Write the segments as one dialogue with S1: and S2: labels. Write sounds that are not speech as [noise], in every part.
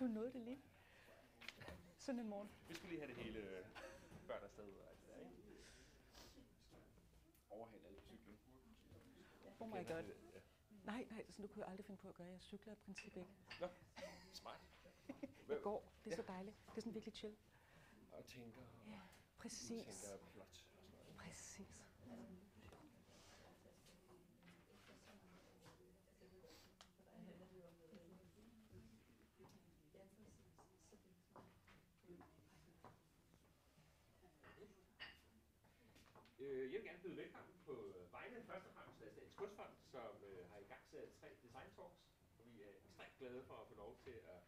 S1: Du nåede det lige. Sådan en morgen.
S2: Vi skulle lige have det hele øh, børn afsted og alt det der, ikke? Overhale alle på cyklen.
S1: Oh my god.
S2: Ja.
S1: Nej, nej, sådan du kunne jeg aldrig finde på at gøre. Jeg cykler i princippet ikke.
S2: Nå, smart. [laughs]
S1: Jeg går. Det er så dejligt. Det er sådan virkelig chill.
S2: Og tænker, og
S1: Ja, præcis.
S2: tænker flot. Og sådan noget.
S1: Præcis.
S2: Øh, Øh, jeg vil gerne byde velkommen på øh, vegne først og fremmest af altså Statens Kunstfond, som øh, har i gang sat tre design talks. Og vi er ekstremt glade for at få lov til at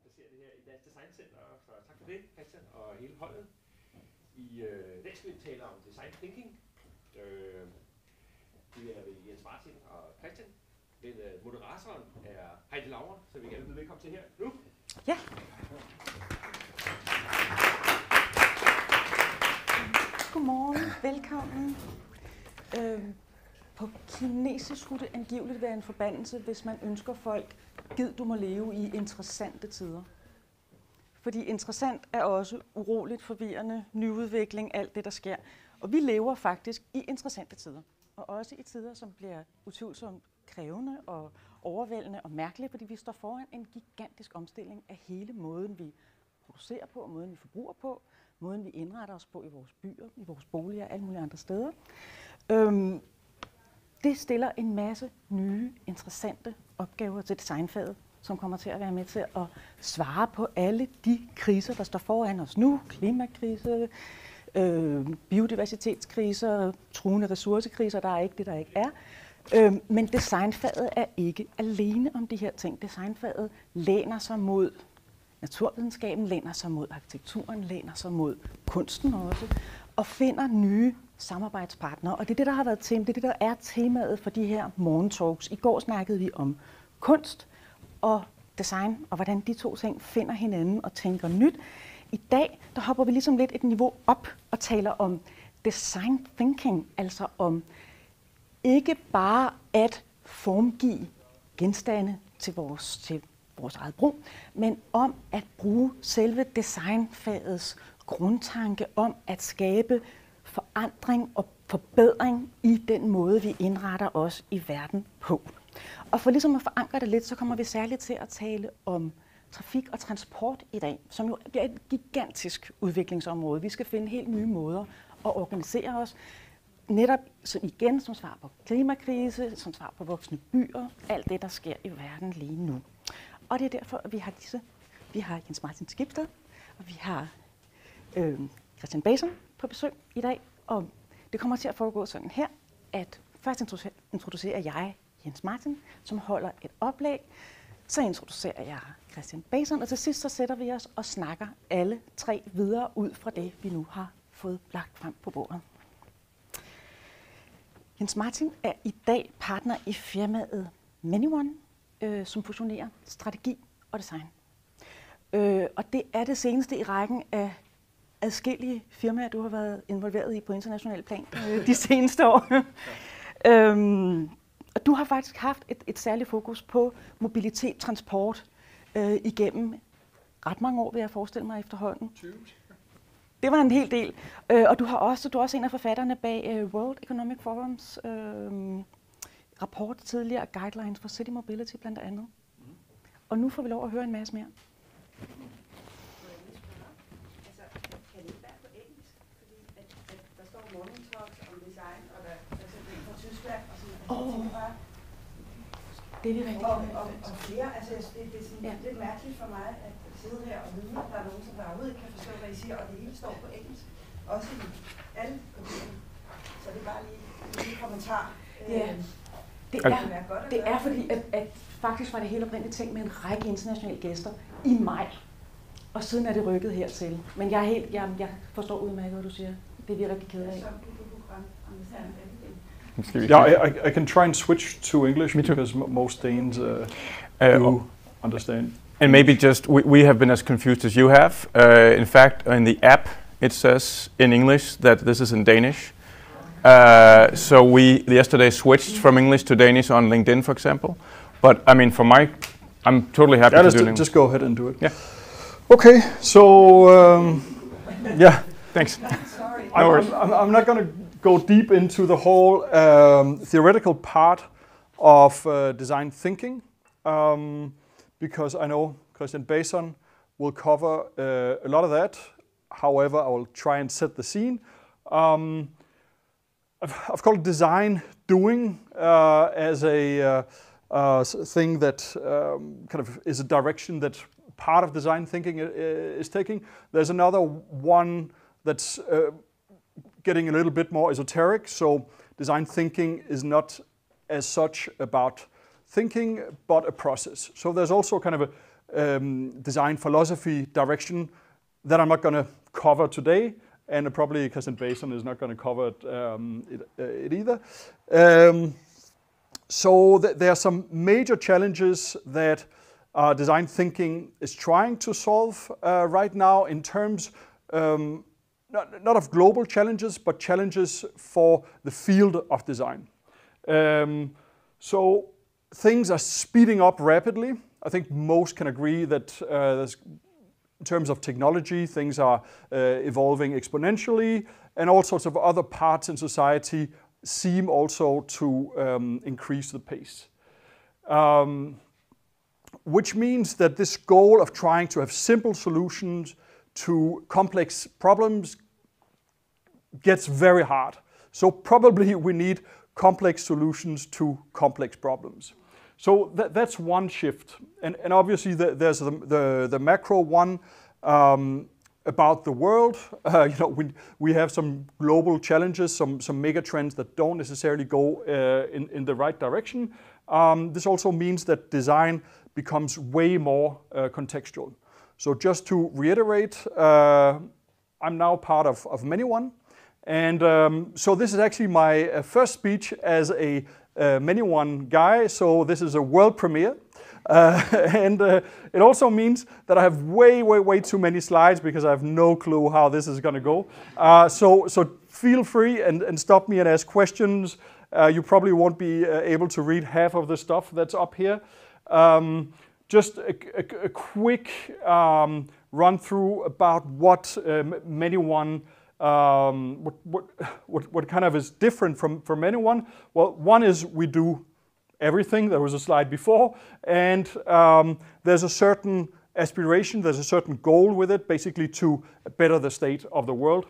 S2: placere det her i deres designcenter. Så tak for det, Christian og hele holdet. I øh, dag skal vi tale om design thinking. Øh, det er ved Jens Martin og Christian. Men øh, moderatoren er Heidi Laura, så vi gerne byde velkommen til her nu.
S1: Ja. Godmorgen, velkommen. Øh, på kinesisk skulle det angiveligt være en forbandelse, hvis man ønsker folk, gid du må leve i interessante tider. Fordi interessant er også uroligt, forvirrende, nyudvikling, alt det, der sker. Og vi lever faktisk i interessante tider. Og også i tider, som bliver utvivlsomt krævende og overvældende og mærkelige, fordi vi står foran en gigantisk omstilling af hele måden, vi producerer på, måden vi forbruger på, måden vi indretter os på i vores byer, i vores boliger og alle mulige andre steder. Øhm, det stiller en masse nye, interessante opgaver til designfaget, som kommer til at være med til at svare på alle de kriser, der står foran os nu. Klimakrise, øh, biodiversitetskriser, truende ressourcekriser, der er ikke det, der ikke er. Øh, men designfaget er ikke alene om de her ting. Designfaget læner sig mod naturvidenskaben, læner sig mod arkitekturen, læner sig mod kunsten også, og finder nye samarbejdspartnere. Og det er det, der har været tema, det er det, der er temaet for de her morgentalks. I går snakkede vi om kunst og design, og hvordan de to ting finder hinanden og tænker nyt. I dag, der hopper vi ligesom lidt et niveau op og taler om design thinking, altså om ikke bare at formgive genstande til vores, til vores eget brug, men om at bruge selve designfagets grundtanke om at skabe forandring og forbedring i den måde, vi indretter os i verden på. Og for ligesom at forankre det lidt, så kommer vi særligt til at tale om trafik og transport i dag, som jo bliver et gigantisk udviklingsområde. Vi skal finde helt nye måder at organisere os, netop så igen som svar på klimakrise, som svar på voksne byer, alt det, der sker i verden lige nu. Og det er derfor, at vi har disse. Vi har Jens Martin Skibsted, og vi har øh, Christian Basen på besøg i dag. Og det kommer til at foregå sådan her, at først introducerer, jeg Jens Martin, som holder et oplæg. Så introducerer jeg Christian Basen, og til sidst så sætter vi os og snakker alle tre videre ud fra det, vi nu har fået lagt frem på bordet. Jens Martin er i dag partner i firmaet ManyOne, øh, som fusionerer strategi og design. Øh, og det er det seneste i rækken af adskillige firmaer, du har været involveret i på international plan øh, de [laughs] seneste år. øhm, og du har faktisk haft et, et særligt fokus på mobilitet, transport øh, igennem ret mange år, vil jeg forestille mig efterhånden.
S3: 20.
S1: Det var en hel del. Øh, og du har også du er også en af forfatterne bag øh, World Economic Forums øh, rapport tidligere, Guidelines for City Mobility blandt andet. Og nu får vi lov at høre en masse mere.
S4: Altså, kan det ikke være på engelsk? Fordi at, at der står morning talks om design, og der er sådan en fra Tyskland, og sådan
S1: Åh.
S4: oh.
S1: Det er vi rigtig
S4: Og, og, og flere, altså det, det er sådan
S1: Ja.
S4: lidt mærkeligt for mig, at sidde her og vide, at der er nogen, som der overhovedet ikke kan forstå, hvad I siger, og det hele står på engelsk. Også i alle papirerne. Så det er bare lige en lille kommentar.
S1: Ja.
S4: Øh,
S1: Det er, det er fordi, at, at faktisk var det helt oprindeligt tænkt med en række internationale gæster i maj. Og siden er det rykket hertil. Men jeg, er helt, jeg, jeg forstår udmærket, hvad du siger. Det er vi rigtig kede af.
S3: Yeah, I, I, can try and switch to English because most Danes uh,
S5: Uh,
S3: do understand.
S5: And maybe just, we, we have been as confused as you have. Uh, in fact, in the app, it says in English that this is in Danish. Uh, so we yesterday switched from English to Danish on LinkedIn, for example. But I mean, for my I'm totally happy
S3: Yeah,
S5: to
S3: let's
S5: do it
S3: just go ahead and do it.
S5: Yeah.
S3: Okay, so um, yeah,
S5: Thanks.
S4: Sorry.
S3: I'm,
S5: worries.
S3: I'm, I'm, I'm not going to go deep into the whole um, theoretical part of uh, design thinking um, because I know Christian Bason will cover uh, a lot of that. However, I will try and set the scene. Um, I've, I've called design doing uh, as a uh, uh, thing that um, kind of is a direction that part of design thinking is taking. There's another one that's uh, getting a little bit more esoteric. So design thinking is not as such about thinking, but a process. So there's also kind of a um, design philosophy direction that I'm not going to cover today, and probably Christian Bason is not going to cover it, um, it, uh, it either. Um, so th- there are some major challenges that uh, design thinking is trying to solve uh, right now in terms um, not, not of global challenges, but challenges for the field of design. Um, so things are speeding up rapidly. I think most can agree that uh, there's in terms of technology, things are uh, evolving exponentially, and all sorts of other parts in society seem also to um, increase the pace. Um, which means that this goal of trying to have simple solutions to complex problems gets very hard. So probably we need complex solutions to complex problems. So that, that's one shift. And, and obviously the, there's the, the, the macro one um, about the world. [laughs] Uh, you know, we, we have some global challenges, some, some mega trends that don't necessarily go uh, in, in the right direction. Um, this also means that design becomes way more uh, contextual. So just to reiterate, uh, I'm now part of, of ManyOne. And um, so this is actually my uh, first speech as a uh, ManyOne guy. So this is a world premiere. Uh, [laughs] and uh, it also means that I have way, way, way too many slides because I have no clue how this is going to go. Uh, so, so feel free and, and stop me and ask questions. Uh, you probably won't be uh, able to read half of the stuff that's up here. Um, just a, a, a quick um, run through about what uh, ManyOne um, what, what, what, kind of is different from, from anyone? Well, one is we do everything. There was a slide before, and um, there's a certain aspiration, there's a certain goal with it, basically to better the state of the world.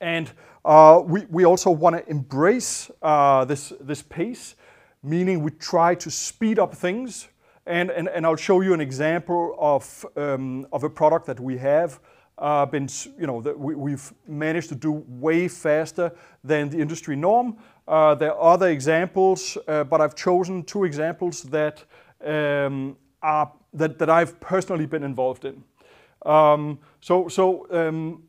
S3: And uh, we, we also want to embrace uh, this, this pace, meaning we try to speed up things. And, and, and I'll show you an example of, um, of a product that we have uh, been, you know, that we, we've managed to do way faster than the industry norm. Uh, there are other examples, uh, but I've chosen two examples that, um, are, that, that I've personally been involved in. Um, so so um,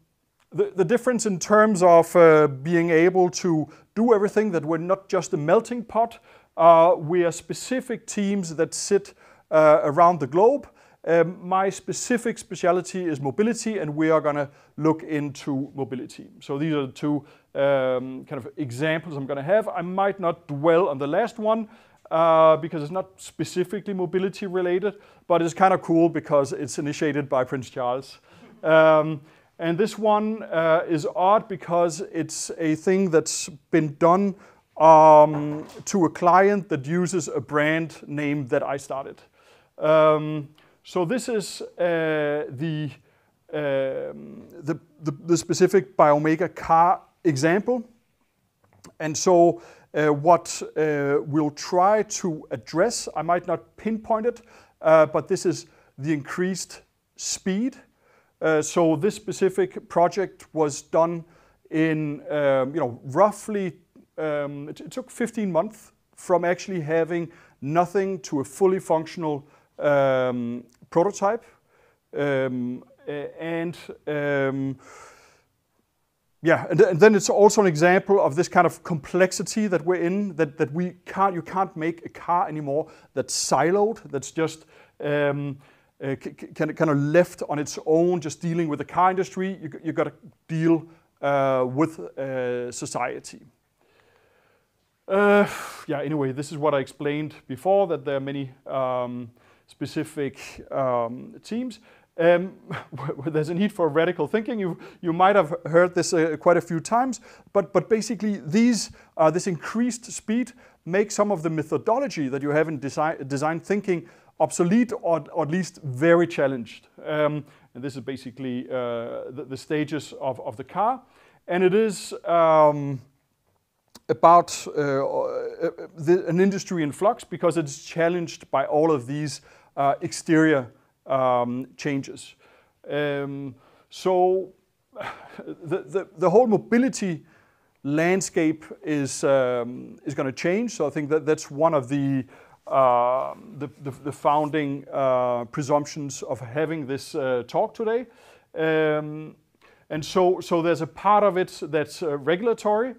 S3: the, the difference in terms of uh, being able to do everything, that we're not just a melting pot, uh, we are specific teams that sit uh, around the globe. Um, my specific specialty is mobility, and we are going to look into mobility. So these are the two um, kind of examples I'm going to have. I might not dwell on the last one uh, because it's not specifically mobility related, but it's kind of cool because it's initiated by Prince Charles. Um, and this one uh, is odd because it's a thing that's been done um, to a client that uses a brand name that I started. Um, so this is uh, the, um, the, the, the specific Biomega car example. And so uh, what uh, we'll try to address, I might not pinpoint it, uh, but this is the increased speed. Uh, so this specific project was done in, um, you know, roughly, um, it, it took 15 months from actually having nothing to a fully functional um, prototype. Um, and um, yeah, and, and then it's also an example of this kind of complexity that we're in. That, that we can't, you can't make a car anymore that's siloed. That's just um, uh, kind of left on its own, just dealing with the car industry. You g- you got to deal uh, with uh, society. Uh, yeah. Anyway, this is what I explained before. That there are many um, specific um, teams. Um, [laughs] there's a need for radical thinking. You, you might have heard this uh, quite a few times, but, but basically these, uh, this increased speed makes some of the methodology that you have in design, design thinking obsolete or, or, at least very challenged. Um, and this is basically uh, the, the, stages of, of the car. And it is um, about uh, uh, the, an industry in flux because it's challenged by all of these uh, exterior um, changes. Um, so [sighs] the, the, the, whole mobility landscape is, um, is going to change. So I think that that's one of the, uh, the, the, the, founding uh, presumptions of having this uh, talk today. Um, and so, so there's a part of it that's regulatory,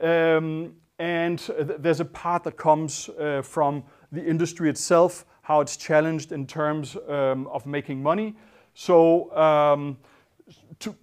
S3: um, and th there's a part that comes uh, from the industry itself, how it's challenged in terms um, of making money. So um,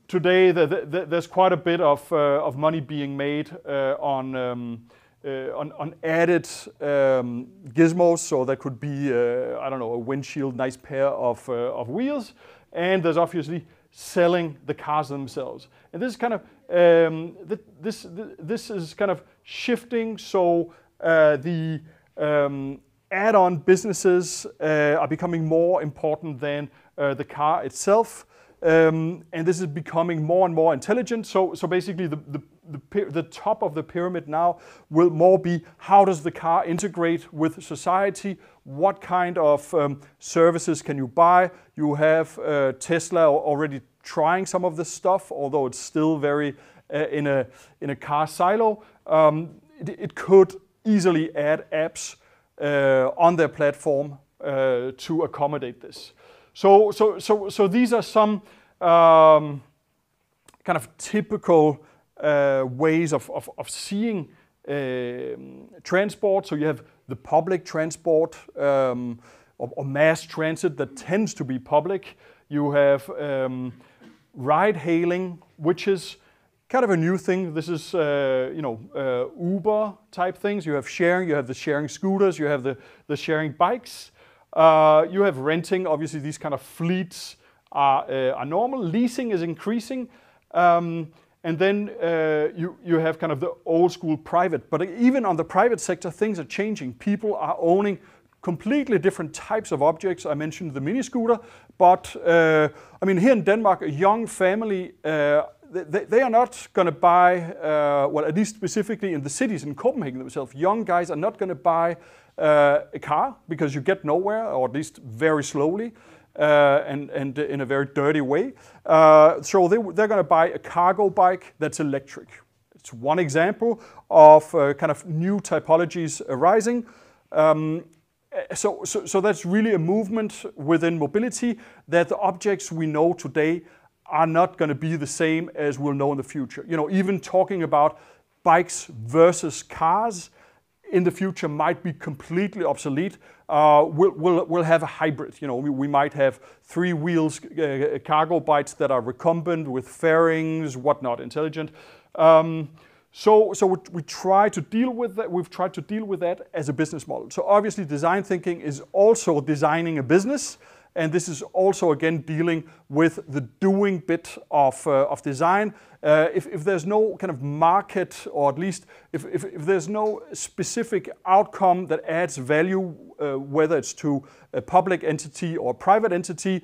S3: today the, the, there's quite a bit of, uh, of money being made uh, on, um, uh, on, on, added um, gizmos. So that could be, uh, I don't know, a windshield, nice pair of, uh, of wheels. And there's obviously selling the cars themselves. And this is kind of, um, th this, th this is kind of shifting. So uh, the um, add-on businesses uh, are becoming more important than uh, the car itself. Um, and this is becoming more and more intelligent. So, so basically the, the, the, the, top of the pyramid now will more be how does the car integrate with society? What kind of um, services can you buy? You have uh, Tesla already trying some of this stuff, although it's still very uh, in, a, in a car silo. Um, it, it could easily add apps uh, on their platform uh, to accommodate this. So, so, so, so these are some um, kind of typical uh, ways of, of, of seeing um, transport. So you have the public transport um, or, or, mass transit that tends to be public. You have um, ride hailing, which is kind of a new thing. This is, uh, you know, uh, Uber type things. You have sharing, you have the sharing scooters, you have the, the sharing bikes. Uh, you have renting, obviously these kind of fleets are, uh, are normal. Leasing is increasing. Um, and then uh, you, you have kind of the old school private. But even on the private sector, things are changing. People are owning completely different types of objects. I mentioned the mini scooter, but uh, I mean, here in Denmark, a young family uh, they, they are not going to buy, uh, well, at least specifically in the cities in Copenhagen themselves, young guys are not going to buy uh, a car because you get nowhere, or at least very slowly. Uh, and, and in a very dirty way. Uh, so they, they're going to buy a cargo bike that's electric. It's one example of kind of new typologies arising. Um, so, so, so that's really a movement within mobility that the objects we know today are not going to be the same as we'll know in the future. You know, even talking about bikes versus cars in the future might be completely obsolete. Uh, we'll, we'll, we'll, have a hybrid. You know, we, we might have three wheels uh, cargo bikes that are recumbent with fairings, whatnot, intelligent. Um, so, so we, try to deal with that. We've tried to deal with that as a business model. So obviously, design thinking is also designing a business. And this is also again dealing with the doing bit of, uh, of design. Uh, if, if, there's no kind of market, or at least if, if, if there's no specific outcome that adds value, uh, whether it's to a public entity or private entity,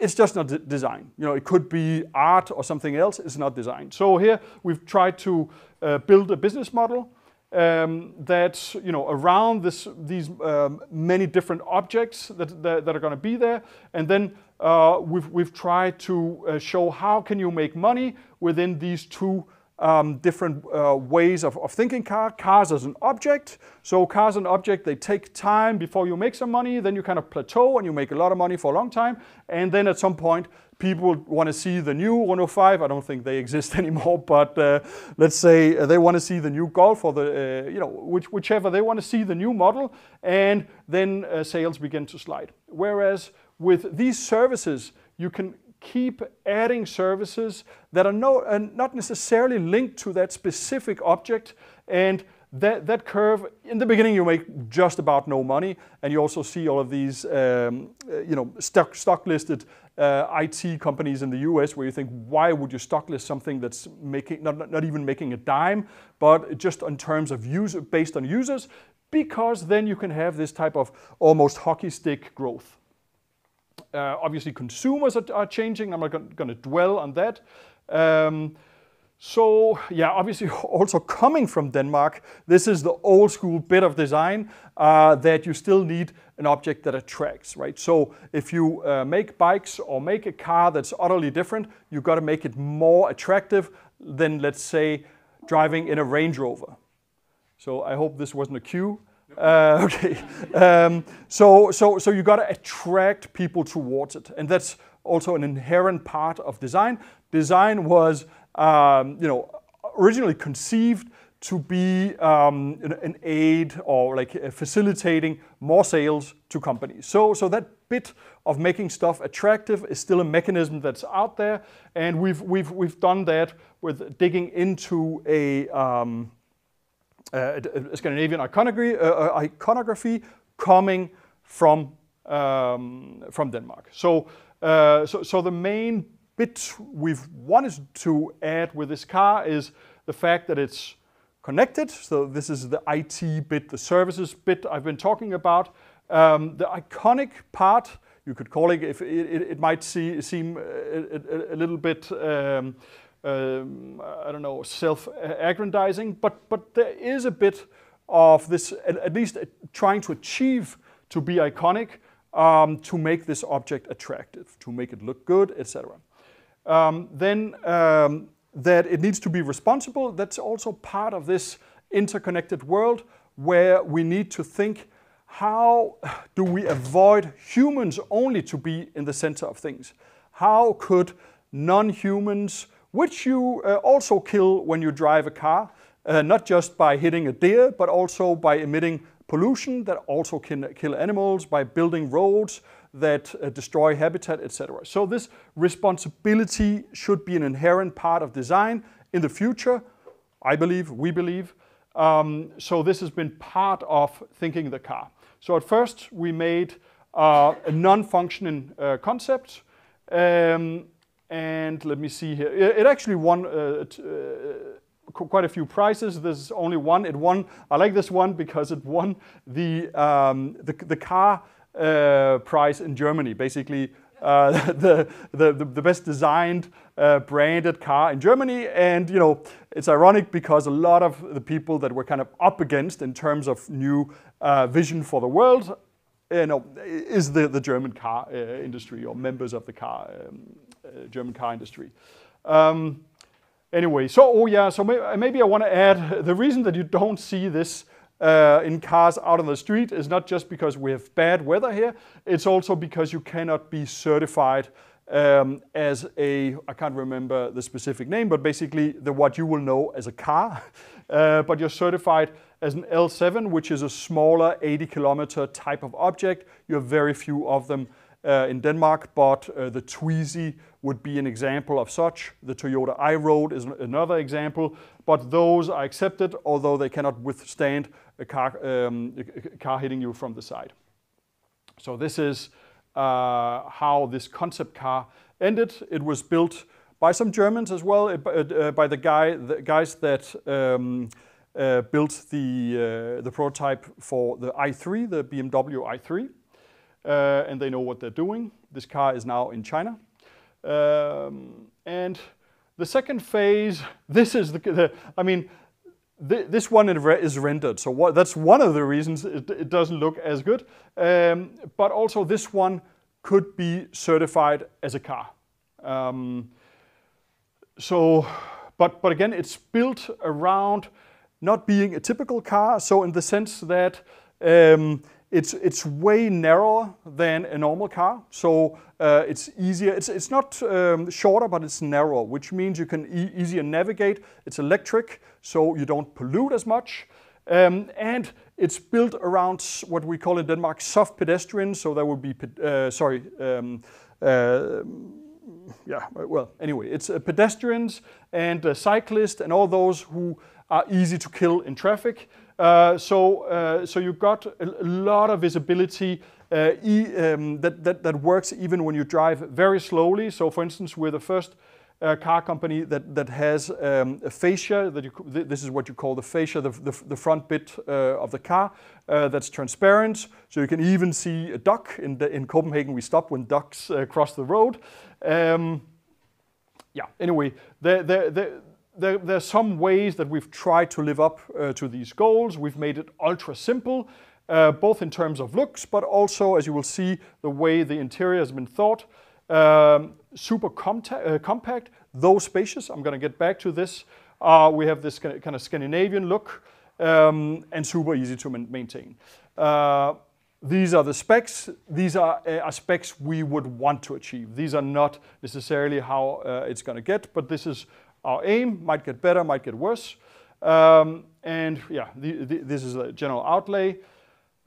S3: it's just not design. You know, it could be art or something else. It's not design. So here we've tried to uh, build a business model um, that you know around this, these um, many different objects that, that, that are going to be there, and then uh, we've, we've tried to uh, show how can you make money within these two um, different uh, ways of, of thinking car. Cars as an object. So cars as an object, they take time before you make some money, then you kind of plateau and you make a lot of money for a long time. And then at some point, people want to see the new 105. I don't think they [laughs] exist anymore, but uh, let's say uh, they want to see the new Golf or the, uh, you know, which, whichever, they want to see the new model and then uh, sales begin to slide. Whereas with these services, you can keep adding services that are no, uh, not necessarily linked to that specific object. And that, that curve, in the beginning, you make just about no money, and you also see all of these, um, uh, you know, stock, stock listed uh, IT companies in the US where you think, why would you stock list something that's making, not, not, not even making a dime, but just in terms of user, based on users, because then you can have this type of almost hockey stick growth. Uh, obviously, consumers are, are, changing. I'm not going to dwell on that. Um, so yeah, obviously [laughs] also coming from Denmark, this is the old school bit of design uh, that you still need an object that attracts, right? So if you uh, make bikes or make a car that's utterly different, you've got to make it more attractive than, let's say, driving in a Range Rover. So I hope this wasn't a cue. Uh, [laughs] okay. Um, so so so you got to attract people towards it, and that's also an inherent part of design. Design was um, you know originally conceived to be um, an, aid or like uh, facilitating more sales to companies. So so that bit of making stuff attractive is still a mechanism that's out there, and we've we've we've done that with digging into a um, uh, Scandinavian iconography, uh, uh, iconography coming from um, from Denmark. So, uh, so, so the main bit we've wanted to add with this car is the fact that it's connected. So this is the IT bit, the services bit I've been talking about. Um, the iconic part, you could call it, if it, it, it might see, seem a, a, a, little bit um, um, I don't know, self-aggrandizing, but, but there is a bit of this, at, at least trying to achieve to be iconic, um, to make this object attractive, to make it look good, etc. Um, then um, that it needs to be responsible, that's also part of this interconnected world where we need to think how do we avoid humans only to be in the center of things? How could non-humans which you uh, also kill when you drive a car, uh, not just by hitting a deer, but also by emitting pollution that also can kill animals, by building roads that uh, destroy habitat, etc. So this responsibility should be an inherent part of design in the future, I believe, we believe. Um, so this has been part of thinking the car. So at first we made uh, a non-functioning uh, concept. Um, and let me see here. It, actually won uh, uh, quite a few prizes. There's only one. It won. I like this one because it won the um, the, the, car uh, prize in Germany. Basically, uh, [laughs] the, the, the best designed uh, branded car in Germany. And you know, it's ironic because a lot of the people that we're kind of up against in terms of new uh, vision for the world, you know, is the, the German car uh, industry or members of the car um, German car industry. Um, anyway, so oh yeah, so may, maybe I want to add [laughs] the reason that you don't see this uh, in cars out on the street is not just because we have bad weather here. It's also because you cannot be certified um, as a I can't remember the specific name, but basically the what you will know as a car. [laughs] Uh, but you're certified as an L7, which is a smaller 80 kilometer type of object. You have very few of them uh, in Denmark, but uh, the Twizy would be an example of such. The Toyota iRoad is another example, but those are accepted, although they cannot withstand a car, um, a car hitting you from the side. So this is uh, how this concept car ended. It was built by some Germans as well, uh, uh, by the, guy, the guys that um, uh, built the, the prototype for the i3, the BMW i3. Uh, and they know what they're doing. This car is now in China. Um, and the second phase, this is the, the I mean, th this one is rendered. So what, that's one of the reasons it, it doesn't look as good. Um, but also this one could be certified as a car. Um, so, but, but again, it's built around not being a typical car. So in the sense that um, it's, it's way narrower than a normal car, so uh, it's easier. It's, it's not um, shorter, but it's narrower, which means you can e easier navigate. It's electric, so you don't pollute as much. Um, and it's built around what we call in Denmark soft pedestrians, so there will be, uh, sorry, um, uh, yeah, well, anyway, it's uh, pedestrians and uh, cyclists and all those who are easy to kill in traffic. Uh, so, uh, so you've got a, lot of visibility uh, e, um, that, that, that works even when you drive very slowly. So, for instance, we're the first uh, car company that, that has um, a fascia, that you, th- this is what you call the fascia, the, the, the front bit uh, of the car, that's transparent. So you can even see a duck. In, the, in Copenhagen, we stop when ducks cross the road. Um, yeah, anyway, there, there, there, there, there are some ways that we've tried to live up uh, to these goals. We've made it ultra simple, uh, both in terms of looks, but also, as you will see, the way the interior has been thought. Um, super uh, compact, though spacious. I'm going to get back to this. Uh, we have this kind of Scandinavian look um, and super easy to maintain. Uh, these are the specs. These are, uh, specs we would want to achieve. These are not necessarily how uh, it's going to get, but this is our aim. Might get better, might get worse. Um, and yeah, the, the, this is a general outlay.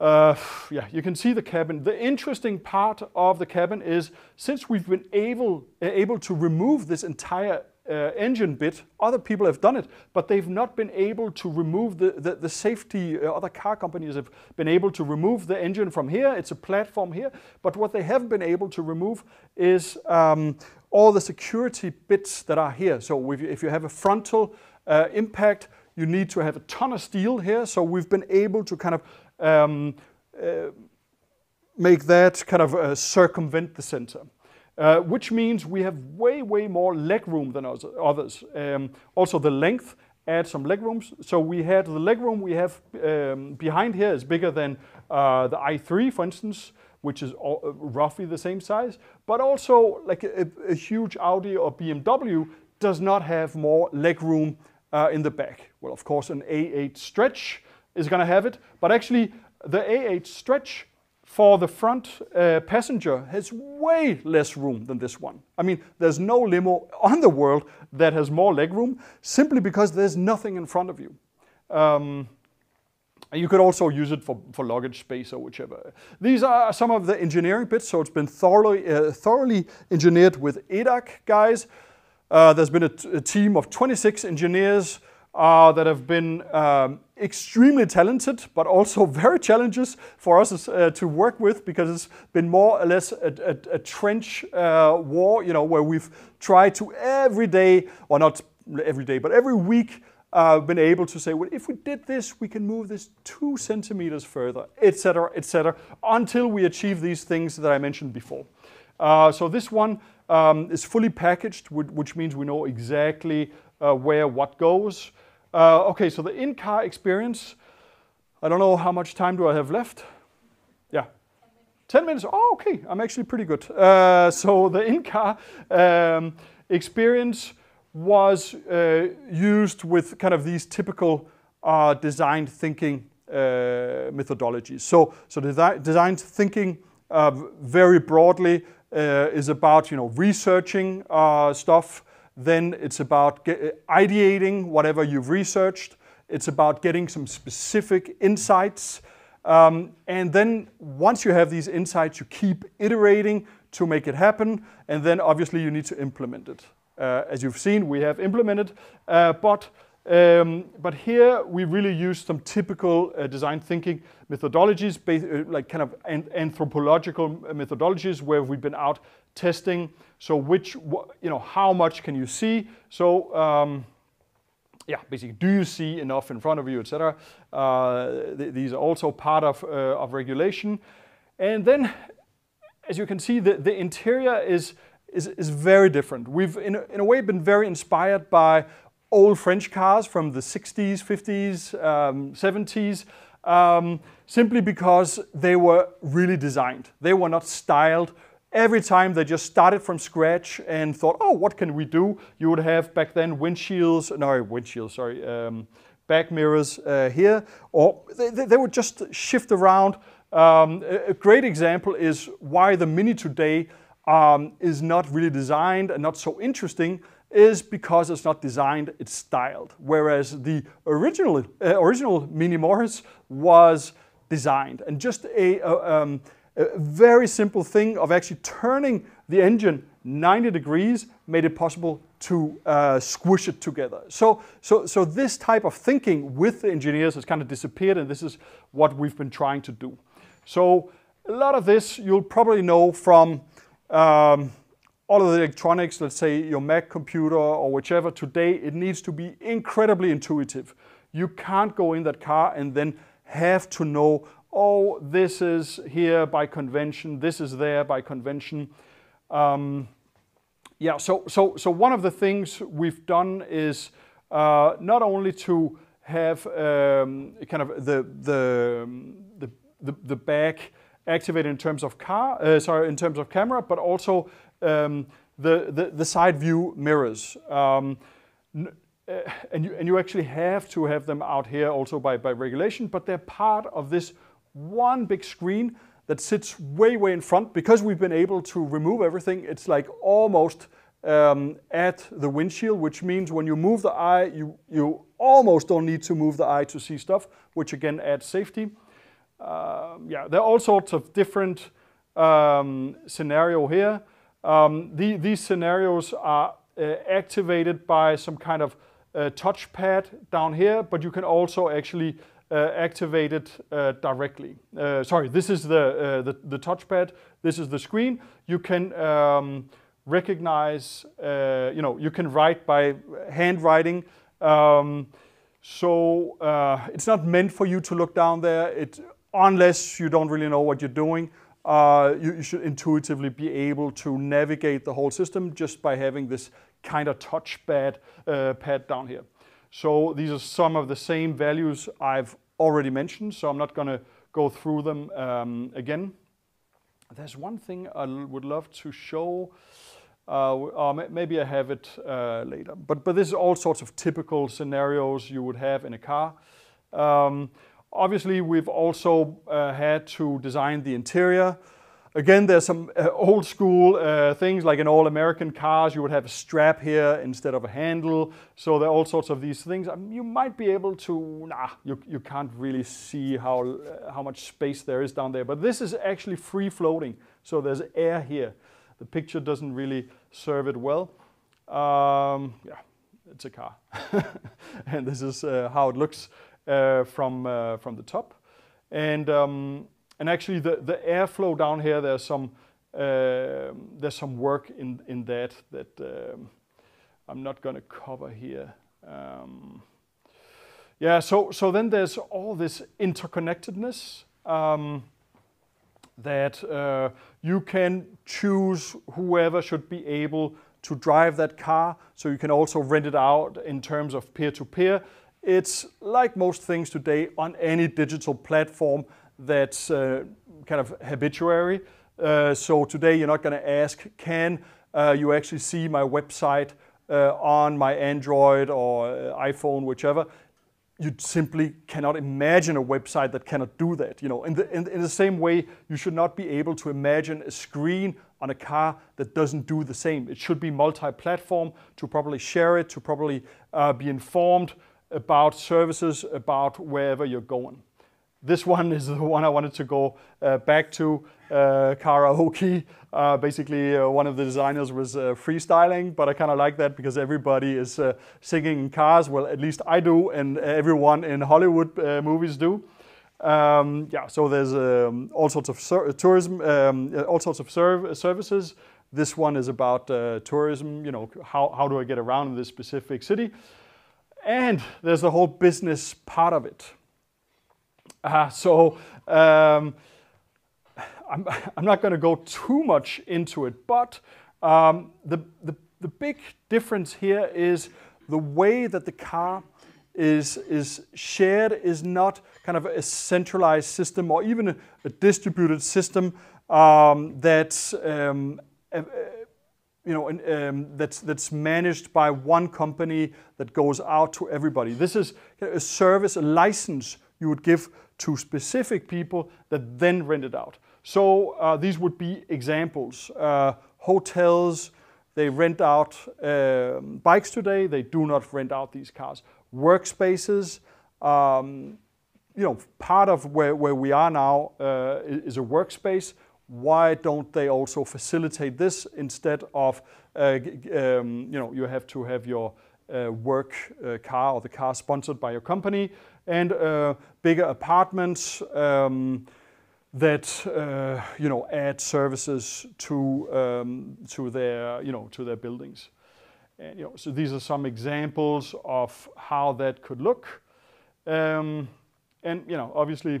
S3: Uh, yeah, you can see the cabin. The interesting part of the cabin is since we've been able able to remove this entire uh, engine bit, other people have done it, but they've not been able to remove the the, the safety. Uh, other car companies have been able to remove the engine from here. It's a platform here, but what they haven't been able to remove is um, all the security bits that are here. So if you, if you have a frontal uh, impact, you need to have a ton of steel here. So we've been able to kind of um, uh, make that kind of uh, circumvent the center. Uh, which means we have way, way more leg room than others-. Um, also, the length adds some leg rooms. So we had the leg room we have um, behind here is bigger than uh, the i3, for instance, which is all, uh, roughly the same size. But also, like a, a huge Audi or BMW does not have more leg room uh, in the back. Well, of course, an A8 stretch is going to have it, but actually, the A8 stretch for the front uh, passenger has way less room than this one. I mean, there's no limo [laughs] on the world that has more leg room simply because there's nothing in front of you. Um, you could also use it for, for luggage space or whichever. These are some of the engineering bits, so it's been thoroughly, uh, thoroughly engineered with EDAG guys. Uh, there's been a team of 26 engineers uh, that have been um, extremely talented, but also [laughs] very challenges for us uh, to work with because it's been more or less a, a, a trench uh, war, you know, where we've tried to every day, or not every day, but every week, uh, been able to say, well, if we did this, we can move this two centimeters further, etc., etc., until we achieve these things that I mentioned before. Uh, so this one um, is fully packaged, which, means we know exactly uh, where what goes. Uh, okay, so the in-car experience. I don't know how much time do I have left. Yeah, 10 minutes. Oh, okay. I'm actually pretty good. Uh, so the in-car um, experience was uh, used with kind of these typical uh, design thinking uh, methodologies. So, so desi- design thinking uh, very broadly uh, is about you know researching stuff. Then it's about ideating whatever you've researched. It's about getting some specific insights. Um, and then once you have these insights, you keep iterating to make it happen. And then obviously you need to implement it. Uh, as you've seen, we have implemented, uh, but um, but here we really use some typical uh, design thinking methodologies, ba- uh, like kind of an- anthropological methodologies, where we've been out testing. So which you know how much can you see? So. Um, yeah, basically, do you see enough in front of you, etc. Uh, th- these are also part of, uh, of regulation. And then, as you can see, the, the interior is, is, is very different. We've, in a, in a way, been very inspired by old French cars from the 60s, 50s, um, 70s, um, simply because they were really designed. They were not styled every time they just started from scratch and thought, oh, what can we do? You would have back then windshields, no, windshields, sorry, um, back mirrors uh, here, or they, they, would just shift around. Um, a, great example is why the Mini today um, is not really designed and not so interesting is because it's not designed, it's styled. Whereas the original, uh, original Mini Morris was designed and just a, a, um, a very simple thing of actually turning the engine 90 degrees made it possible to uh, squish it together. So, so, so this type of thinking with the engineers has kind of disappeared, and this is what we've been trying to do. So a lot of this you'll probably know from um, all of the electronics, let's say your Mac computer or whichever, today it needs to be incredibly intuitive. You can't go in that car and then have to know, oh, this is here by convention, this is there by convention. Um, yeah, so, so, so one of the things we've done is uh, not only to have um, kind of the, the, the, the, the back activated in terms of car, uh, sorry, in terms of camera, but also um, the, the, the, side view mirrors. Um, uh, and, you, and you actually have to have them out here also by, by regulation, but they're part of this one big screen that sits way, way in front. Because we've been able to remove everything, it's like almost um, at the windshield, which means when you move the eye, you, you almost don't need to move the eye to see stuff, which again adds safety. Um, yeah, there are all sorts of different um, scenario here. Um, the, these scenarios are uh, activated by some kind of uh, touchpad down here, but you can also actually uh, activate uh, directly. Uh, sorry, this is the, the, the, touchpad, this is the screen. You can um, recognize, you know, you can write by handwriting. Um, so it's not meant for you to look down there. It unless you don't really know what you're doing, uh, you, you, should intuitively be able to navigate the whole system just by having this kind of touchpad uh, pad down here. So these are some of the same values I've already mentioned, so I'm not going to go through them um, again. There's one thing I would love to show. Uh, maybe I have it uh, later. But, but this is all sorts of typical scenarios you would have in a car. Um, Obviously, we've also uh, had to design the interior. Again, there's some uh, old school uh, things like in all American cars, you would have a strap here instead of a handle. So there are all sorts of these things. Um, you might be able to, nah, you, you can't really see how, uh, how much space there is down there. But this is actually free floating. So there's air here. The picture doesn't really serve it well. Um, yeah, it's a car. [laughs] and this is uh, how it looks uh, from, uh, from the top. And, um, and actually the, the airflow down here, there's some, uh, there's some work in, in that that um, I'm not going to cover here. Um, yeah, so, so then there's all this interconnectedness um, that uh, you can choose whoever should be able to drive that car. So you can also rent it out in terms of peer-to-peer. It's like most things today on any digital platform that's uh, kind of habituary. Uh, so today you're not going to ask, can uh, you actually see my website uh, on my Android or uh, iPhone, whichever? You simply cannot imagine a website that cannot do that. You know, in the, in, in the same way, you should not be able to imagine a screen on a car that doesn't do the same. It should be multi-platform to properly share it, to properly uh, be informed, about services, about wherever you're going. This one is the one I wanted to go uh, back to, uh, karaoke. Uh, basically, uh, one of the designers was uh, freestyling, but I kind of like that because everybody is uh, singing in cars. Well, at least I do, and everyone in Hollywood movies do. Um, yeah, so there's um, all sorts of tourism, um, all sorts of serv services. This one is about tourism. You know, how, how do I get around in this specific city? And there's the whole business part of it. Uh, so um, I'm, [laughs] I'm, not going to go too much into it, but um, the, the, the big difference here is the way that the car is, is shared is not kind of a centralized system or even a, a distributed system um, that's um, you know, um, that's, that's managed by one company that goes out to everybody. This is a service, a license you would give to specific people that then rent it out. So uh, these would be examples. Uh, hotels, they rent out uh, bikes today. They do not rent out these cars. Workspaces, um, you know, part of where, where we are now uh, is a workspace why don't they also facilitate this instead of, uh, um, you know, you have to have your uh, work uh, car or the car sponsored by your company and uh, bigger apartments um, that uh, you know add services to um, to their you know to their buildings. And, you know, so these are some examples of how that could look. Um, and you know, obviously,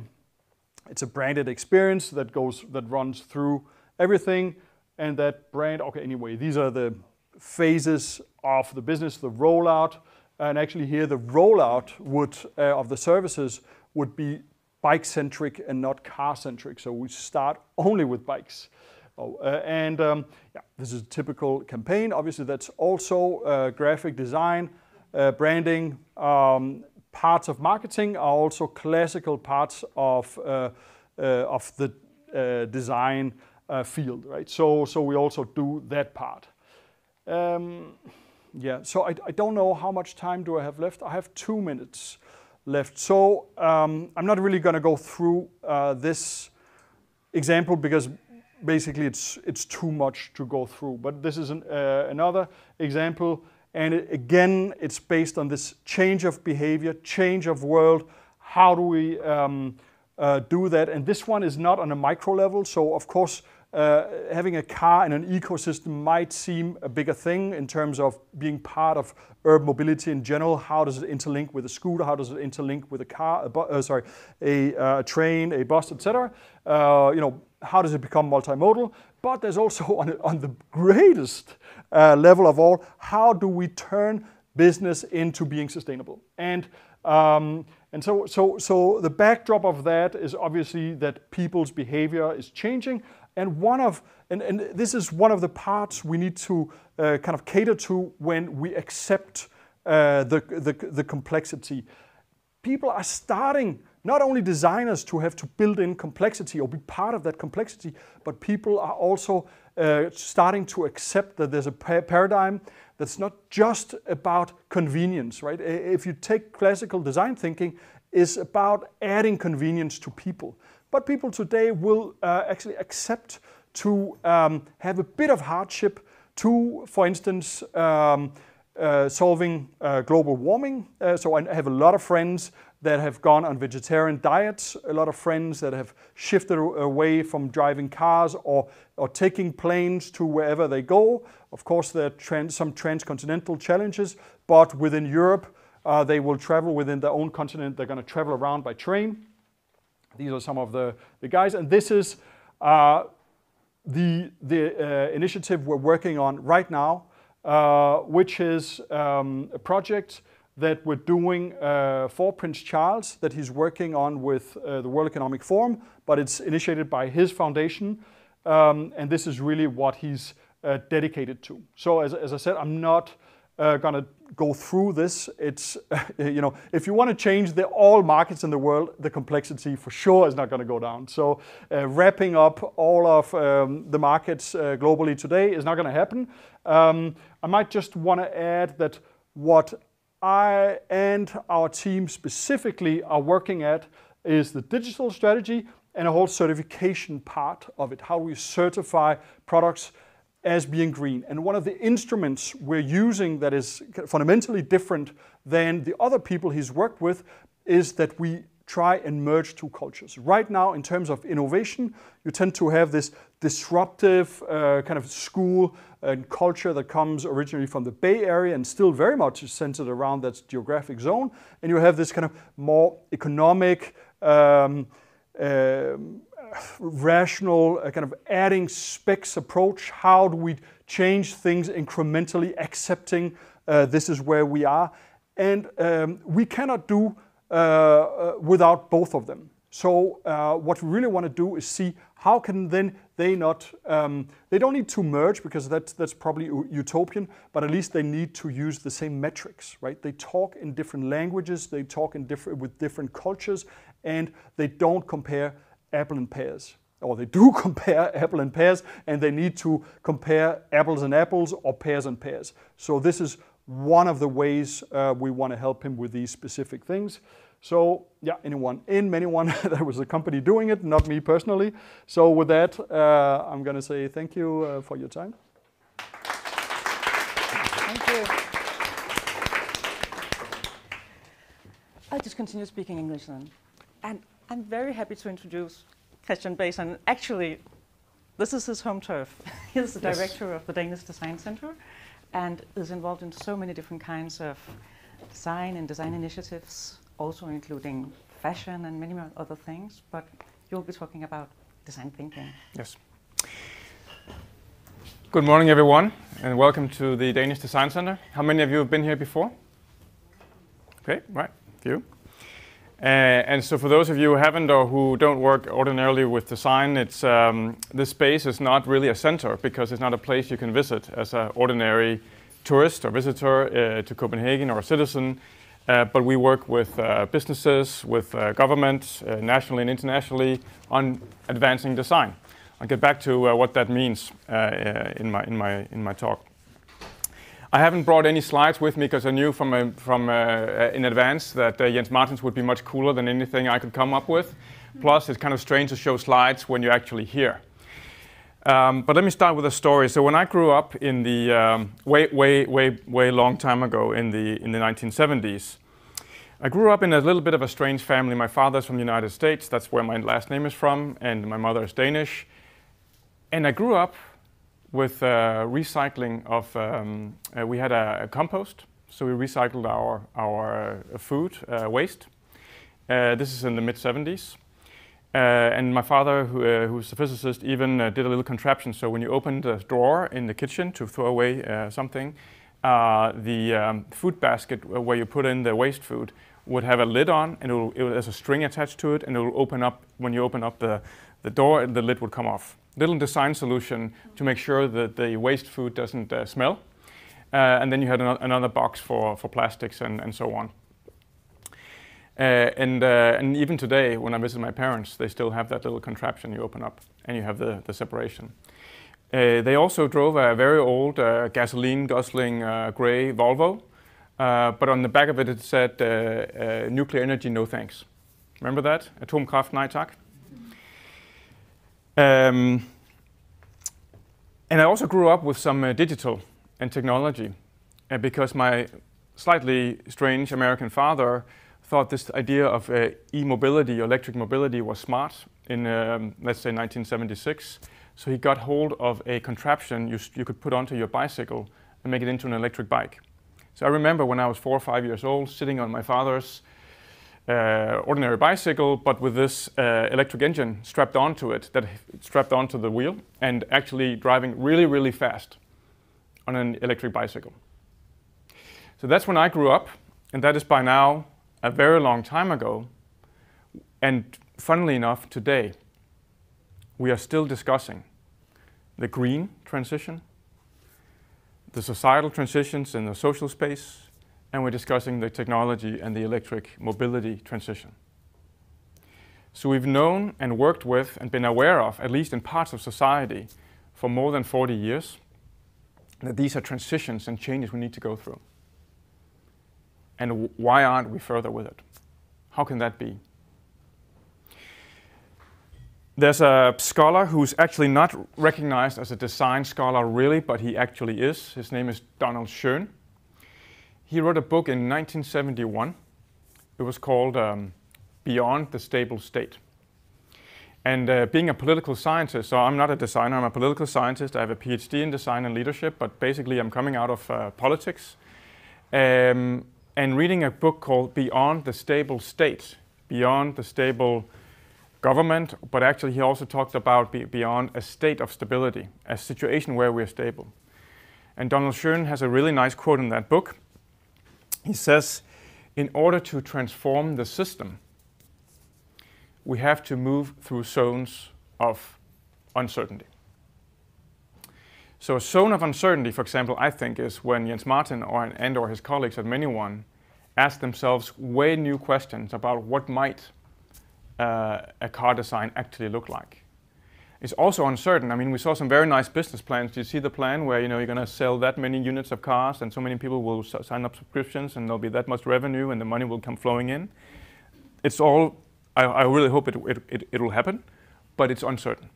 S3: it's a branded experience that goes that runs through everything, and that brand. Okay, anyway, these are the phases of the business, the rollout, and actually here the rollout would uh, of the services would be bike centric and not car centric. So we start only with bikes. Oh, uh, and um, yeah, this is a typical campaign. Obviously, that's also uh, graphic design, uh, branding. Um, parts of marketing are also classical parts of uh, uh, of the design field, right? So, so we also do that part. Um, yeah. So I, I don't know how much time do I have left. I have two minutes left. So um, I'm not really going to go through this example because basically it's, it's too much to go through. But this is an, uh, another example. And it, again, it's based on this change of behavior, change of world. How do we um, uh, do that? And this one is not on a micro level. So of course, uh, having a car in an ecosystem might seem a bigger thing in terms of being part of urban mobility in general. How does it interlink with a scooter? How does it interlink with a car? A uh, sorry, a uh, train, a bus, etc. Uh, you know, how does it become multimodal? But there's also [laughs] on, on the greatest uh, level of all, how do we turn business into being sustainable? And um, and so, so, so the backdrop of that is obviously that people's behavior is changing. And one of, and, and this is one of the parts we need to uh, kind of cater to when we accept uh, the, the, the complexity. People are starting, not only designers to have to build in complexity or be part of that complexity, but people are also uh, starting to accept that there's a pa- paradigm that's not just about convenience, right? If you take classical design thinking, is about adding convenience to people. But people today will uh, actually accept to um, have a bit of hardship to, for instance, um, uh, solving uh, global warming. Uh, so I have a lot of friends that have gone on vegetarian diets, a lot of friends that have shifted away from driving cars or, or taking planes to wherever they go. Of course, there are trans, some transcontinental challenges, but within Europe, uh, they will travel within their own continent. They're going to travel around by train. These are some of the, the guys, and this is uh, the, the uh, initiative we're working on right now, uh, which is um, a project that we're doing uh, for Prince Charles that he's working on with uh, the World Economic Forum, but it's initiated by his foundation, um, and this is really what he's uh, dedicated to. So, as, as I said, I'm not uh, going to go through this. It's, [laughs] you know, if you want to change the, all markets in the world, the complexity for sure is not going to go down. So uh, wrapping up all of um, the markets uh, globally today is not going to happen. Um, I might just want to add that what I and our team specifically are working at is the digital strategy and a whole certification part of it. How we certify products as being green. And one of the instruments we're using that is fundamentally different than the other people he's worked with is that we try and merge two cultures. Right now, in terms of innovation, you tend to have this disruptive uh, kind of school and culture that comes originally from the Bay Area and still very much is centered around that geographic zone. And you have this kind of more economic, um, um, rational, uh, kind of adding specs approach. How do we change things incrementally, accepting uh, this is where we are? And um, we cannot do uh, uh without both of them. So uh, what we really want to do is see how can then they not, um, they don't need to merge because that's, that's probably utopian, but at least they need to use the same metrics, right? They talk in different languages, they talk in different, with different cultures, and they don't compare apple and pears. Or they do [laughs] compare apple and pears, and they need to compare apples and apples or pears and pears. So this is one of the ways uh, we want to help him with these specific things. So yeah, anyone in anyone, [laughs] there was a company doing it, not me personally. So with that, uh, I'm going to say thank you uh, for your time.
S1: Thank you. I'll just continue speaking English then. And I'm very happy to introduce Christian Bason. Actually, this is his home turf. [laughs] He's the
S3: Yes.
S1: director of the Danish Design Center and is involved in so many different kinds of design and design initiatives, also including fashion and many other things. But you'll be talking about design thinking.
S5: Yes. Good morning, everyone, and welcome to the Danish Design Center. How many of you have been here before? Okay, right, few. Uh, and so, for those of you who haven't or who don't work ordinarily with design, it's um, this space is not really a center because it's not a place you can visit as an ordinary tourist or visitor uh, to Copenhagen or a citizen. Uh, but we work with uh, businesses, with uh, government, uh, nationally and internationally, on advancing design. I'll get back to what that means in my in my in my talk. I haven't brought any slides with me because I knew from uh, from uh, in advance that uh, Jens Martins would be much cooler than anything I could come up with. Plus, it's kind of strange to show slides when you're actually here. Um, but let me start with a story. So when I grew up in the um, way, way, way, way long time ago in the in the 1970s, I grew up in a little bit of a strange family. My father's from the United States. That's where my last name is from, and my mother is Danish. And I grew up with uh, recycling of. Um, uh, we had a, a compost, so we recycled our our uh, food uh, waste. Uh, this is in the mid 70s. Uh, and my father, who, uh, who's a physicist, even did a little contraption. So when you opened a drawer in the kitchen to throw away something, the um, food basket where you put in the waste food would have a lid on, and it will, it will, there's a string attached to it, and it will open up. When you open up the, the door, the lid would come off. Little design solution to make sure that the waste food doesn't uh, smell. Uh, and then you had ano- another box for, for plastics and, and so on. Uh, and, uh, and even today, when I visit my parents, they still have that little contraption you open up and you have the, the separation. Uh, they also drove a very old gasoline guzzling gray Volvo, but on the back of it it said nuclear energy, no thanks. Remember that? Atomkraft, nej tak. Um, and I also grew up with some uh, digital and technology uh, because my slightly strange American father thought this idea of uh, e-mobility, electric mobility, was smart in, um, let's say, 1976. So he got hold of a contraption you, you could put onto your bicycle and make it into an electric bike. So I remember when I was four or five years old, sitting on my father's uh, ordinary bicycle, but with this uh, electric engine strapped onto it, that strapped onto the wheel, and actually driving really, really fast on an electric bicycle. So that's when I grew up, and that is by now a very long time ago. And funnily enough, today, we are still discussing the green transition, the societal transitions in the social space, and we're discussing the technology and the electric mobility transition. So we've known and worked with and been aware of, at least in parts of society, for more than 40 years, that these are transitions and changes we need to go through. And why aren't we further with it? How can that be? There's a scholar who's actually not recognized as a design scholar, really, but he actually is. His name is Donald Schoen. He wrote a book in 1971. It was called um, Beyond the Stable State. And uh, being a political scientist, so I'm not a designer, I'm a political scientist. I have a PhD in design and leadership, but basically I'm coming out of uh, politics. Um, and reading a book called Beyond the Stable State, Beyond the Stable Government, but actually he also talked about be- beyond a state of stability, a situation where we're stable. And Donald Schoen has a really nice quote in that book. He says, in order to transform the system, we have to move through zones of uncertainty. So a zone of uncertainty, for example, I think is when Jens Martin or, and or his colleagues at Manyone ask themselves way new questions about what might uh, a car design actually look like. Is also uncertain. I mean, we saw some very nice business plans. Do you see the plan where you know you're going to sell that many units of cars, and so many people will sign up subscriptions, and there'll be that much revenue, and the money will come flowing in? It's all. I, I really hope it, it, it, it will happen, but it's uncertain.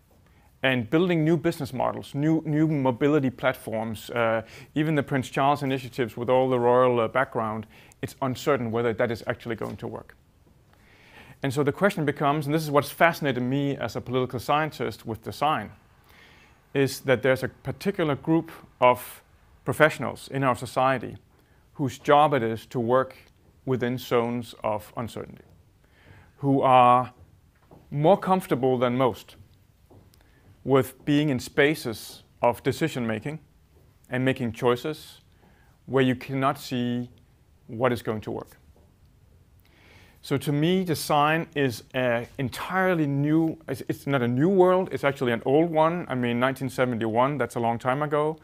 S5: And building new business models, new new mobility platforms, uh, even the Prince Charles initiatives with all the royal uh, background, it's uncertain whether that is actually going to work. And so the question becomes, and this is what's fascinated me as a political scientist with design, is that there's a particular group of professionals in our society whose job it is to work within zones of uncertainty, who are more comfortable than most with being in spaces of decision making and making choices where you cannot see what is going to work. So to me, design is an entirely new, it's, not a new world, it's actually an old one. I mean, 1971, that's a long time ago.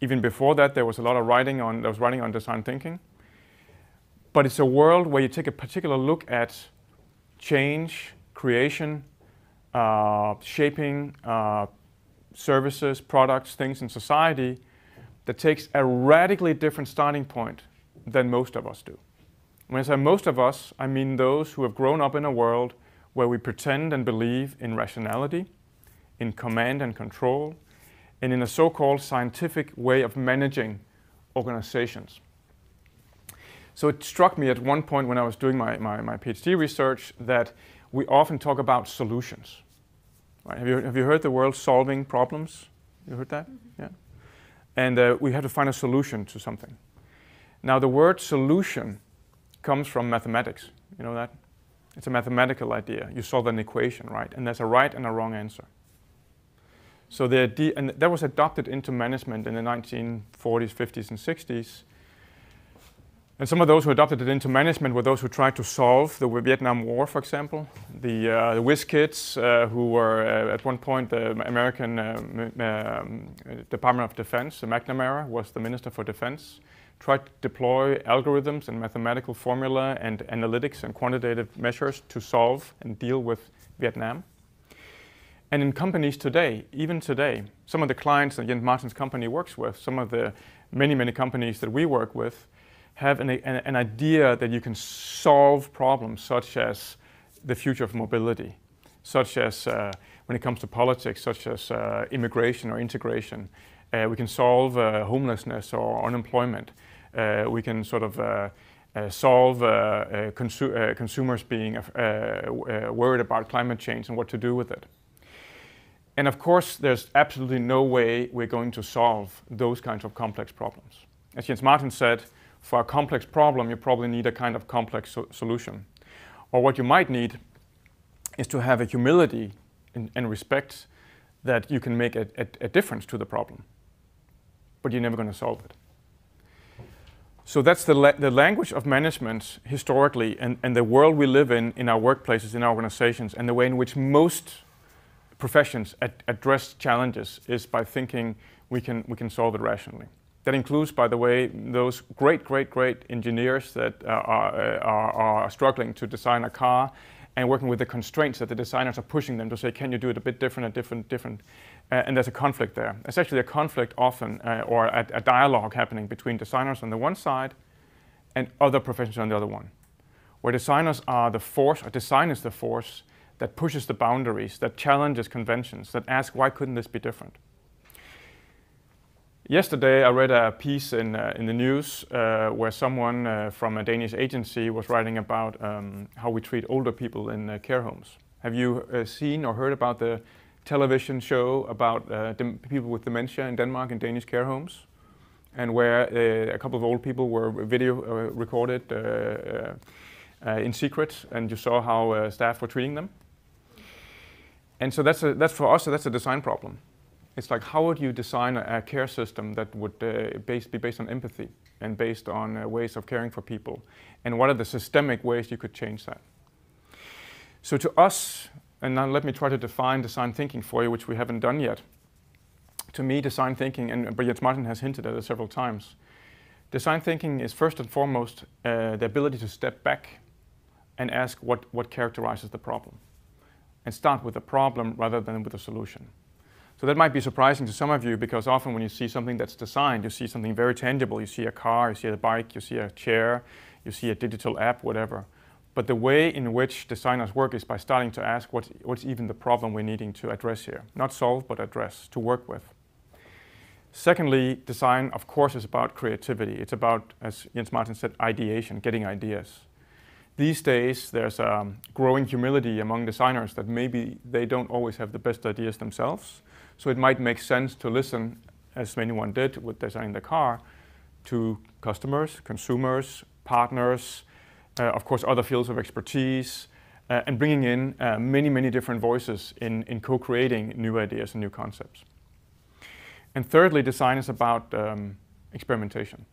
S5: Even before that, there was a lot of writing on, there was writing on design thinking. But it's a world where you take a particular look at change, creation, uh, shaping uh, services, products, things in society that takes a radically different starting point than most of us do. When I say most of us, I mean those who have grown up in a world where we pretend and believe in rationality, in command and control, and in a so called scientific way of managing organizations. So it struck me at one point when I was doing my, my, my PhD research that we often talk about solutions. Right? Have, you, have you heard the word solving problems? You heard that? Yeah. And uh, we have to find a solution to something. Now, the word solution comes from mathematics. You know that? It's a mathematical idea. You solve an equation, right? And there's a right and a wrong answer. So the idea, and that was adopted into management in the 1940s, 50s, and 60s. And some of those who adopted it into management were those who tried to solve the Vietnam War, for example. The, uh, the kids uh, who were uh, at one point the American um, um, Department of Defense, McNamara was the Minister for Defense, tried to deploy algorithms and mathematical formula and analytics and quantitative measures to solve and deal with Vietnam. And in companies today, even today, some of the clients that Jens Martin's company works with, some of the many, many companies that we work with, have an, an, an, idea that you can solve problems such as the future of mobility, such as uh, when it comes to politics, such as uh, immigration or integration. Uh, we can solve uh, homelessness or unemployment. Uh, we can sort of uh, uh solve uh, uh, consu- consumers being worried about climate change and what to do with it. And of course, there's absolutely no way we're going to solve those kinds of complex problems. As Jens Martin said, for a complex problem, you probably need a kind of complex so- solution. Or what you might need is to have a humility and, and respect that you can make a, a, a, difference to the problem, but you're never going to solve it. So that's the, la- the language of management historically and, and the world we live in, in our workplaces, in our organizations, and the way in which most professions ad- address challenges is by thinking we can, we can solve it rationally. That includes, by the way, those great, great, great engineers that uh, are, are, are, struggling to design a car and working with the constraints that the designers are pushing them to say, can you do it a bit different, a different, different? Uh, and there's a conflict there. It's actually a conflict often, uh, or a, a, dialogue happening between designers on the one side and other professions on the other one, where designers are the force, or design is the force that pushes the boundaries, that challenges conventions, that asks, why couldn't this be different? Yesterday, I read a piece in, uh, in the news uh, where someone uh, from a Danish agency was writing about um, how we treat older people in uh, care homes. Have you seen or heard about the television show about uh, people with dementia in Denmark in Danish care homes? And where a couple of old people were video recorded in secret, and you saw how staff were treating them. And so that's, a, that's for us, that's a design problem it's like how would you design a, a care system that would uh, base, be based on empathy and based on uh, ways of caring for people and what are the systemic ways you could change that so to us and now let me try to define design thinking for you which we haven't done yet to me design thinking and Jens Martin has hinted at it several times design thinking is first and foremost uh, the ability to step back and ask what, what characterizes the problem and start with the problem rather than with the solution. So that might be surprising to some of you because often when you see something that's designed, you see something very tangible. You see a car, you see a bike, you see a chair, you see a digital app, whatever. But the way in which designers work is by starting to ask what's, what's even the problem we're needing to address here. Not solve, but address, to work with. Secondly, design, of course, is about creativity. It's about, as Jens Martin said, ideation, getting ideas. These days, there's a growing humility among designers that maybe they don't always have the best ideas themselves. So it might make sense to listen, as anyone did with designing the car, to customers, consumers, partners, of course, other fields of expertise, uh, and bringing in uh, many, many different voices in, in co-creating new ideas and new concepts. And thirdly, design is about um, experimentation.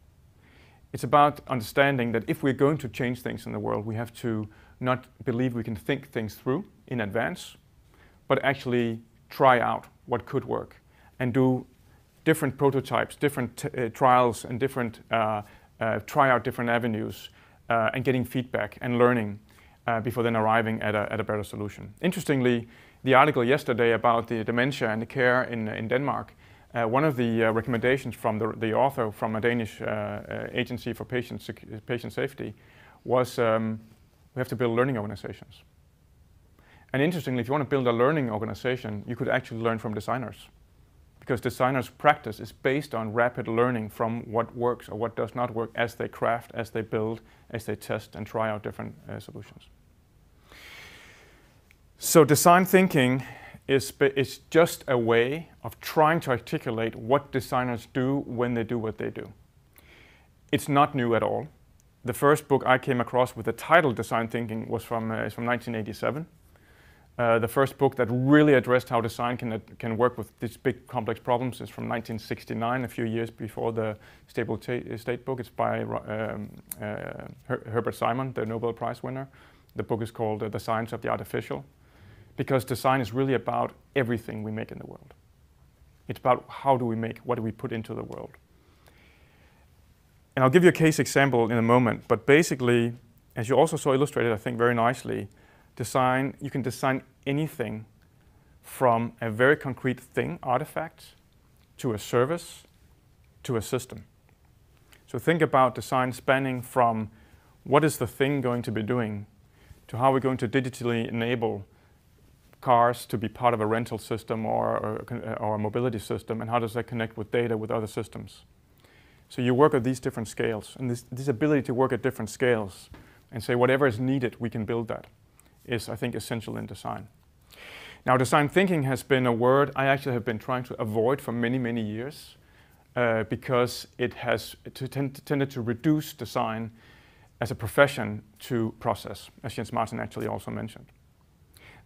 S5: It's about understanding that if we're going to change things in the world, we have to not believe we can think things through in advance, but actually try out what could work and do different prototypes, different uh, trials, and different uh, uh, try out different avenues uh, and getting feedback and learning uh, before then arriving at a, at a better solution. Interestingly, the article yesterday about the dementia and the care in, in Denmark uh, one of the uh, recommendations from the, the, author from a Danish uh, uh agency for patient, patient safety was um, we have to build learning organizations. And interestingly, if you want to build a learning organization, you could actually learn from designers. Because designers' practice is based on rapid learning from what works or what does not work as they craft, as they build, as they test and try out different uh, solutions. So design thinking is, is just a way of trying to articulate what designers do when they do what they do. It's not new at all. The first book I came across with the title Design Thinking was from, uh, from 1987. Uh, the first book that really addressed how design can, uh, can work with these big complex problems is from 1969, a few years before the Stable State book. It's by um, uh, Her Herbert Simon, the Nobel Prize winner. The book is called uh, The Science of the Artificial because design is really about everything we make in the world. It's about how do we make, what do we put into the world. And I'll give you a case example in a moment, but basically, as you also saw illustrated, I think very nicely, design, you can design anything from a very concrete thing, artifact, to a service, to a system. So think about design spanning from what is the thing going to be doing to how we're going to digitally enable cars to be part of a rental system or, or, or, a mobility system, and how does that connect with data with other systems? So you work at these different scales, and this, this ability to work at different scales and say whatever is needed, we can build that, is I think essential in design. Now, design thinking has been a word I actually have been trying to avoid for many, many years uh, because it has tended to reduce design as a profession to process, as Jens Martin actually also mentioned.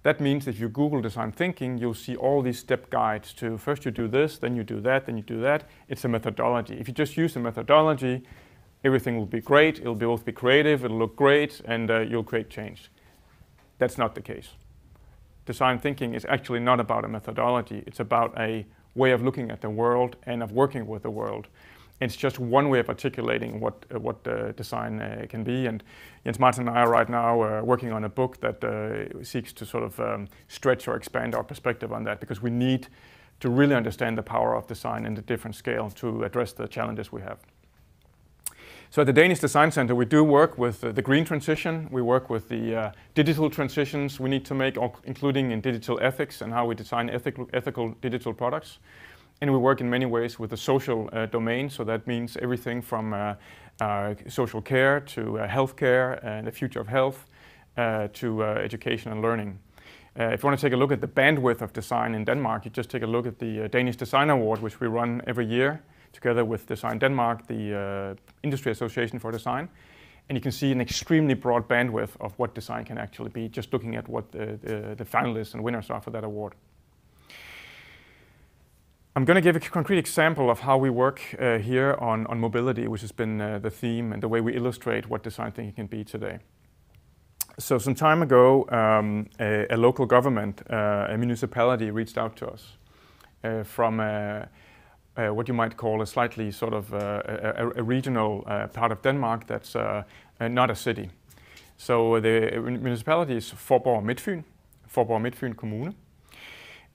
S5: That means if you Google design thinking, you'll see all these step guides to first you do this, then you do that, then you do that. It's a methodology. If you just use the methodology, everything will be great. It'll both be creative, it'll look great, and uh, you'll create change. That's not the case. Design thinking is actually not about a methodology. It's about a way of looking at the world and of working with the world. It's just one way of articulating what, uh, what uh, design uh, can be. And Jens Martin and I are right now uh, working on a book that uh, seeks to sort of um, stretch or expand our perspective on that because we need to really understand the power of design in the different scale to address the challenges we have. So at the Danish Design Center, we do work with uh, the green transition. We work with the uh, digital transitions we need to make, including in digital ethics and how we design ethical, ethical digital products. And we work in many ways with the social uh, domain, so that means everything from uh, uh, social care to uh, healthcare and the future of health uh, to uh, education and learning. if you want to take a look at the bandwidth of design in Denmark, you just take a look at the Danish Design Award, which we run every year together with Design Denmark, the Industry Association for Design. And you can see an extremely broad bandwidth of what design can actually be, just looking at what the, the, the finalists and winners are for that award. I'm going to give a concrete example of how we work uh, here on, on mobility, which has been uh, the theme and the way we illustrate what design thinking can be today. So some time ago, um, a, a, local government, uh, a municipality reached out to us uh, from a, a, what you might call a slightly sort of uh, a, regional uh, part of Denmark that's not a city. So the municipality is Faaborg Midtfyn. Faaborg Midtfyn Kommune.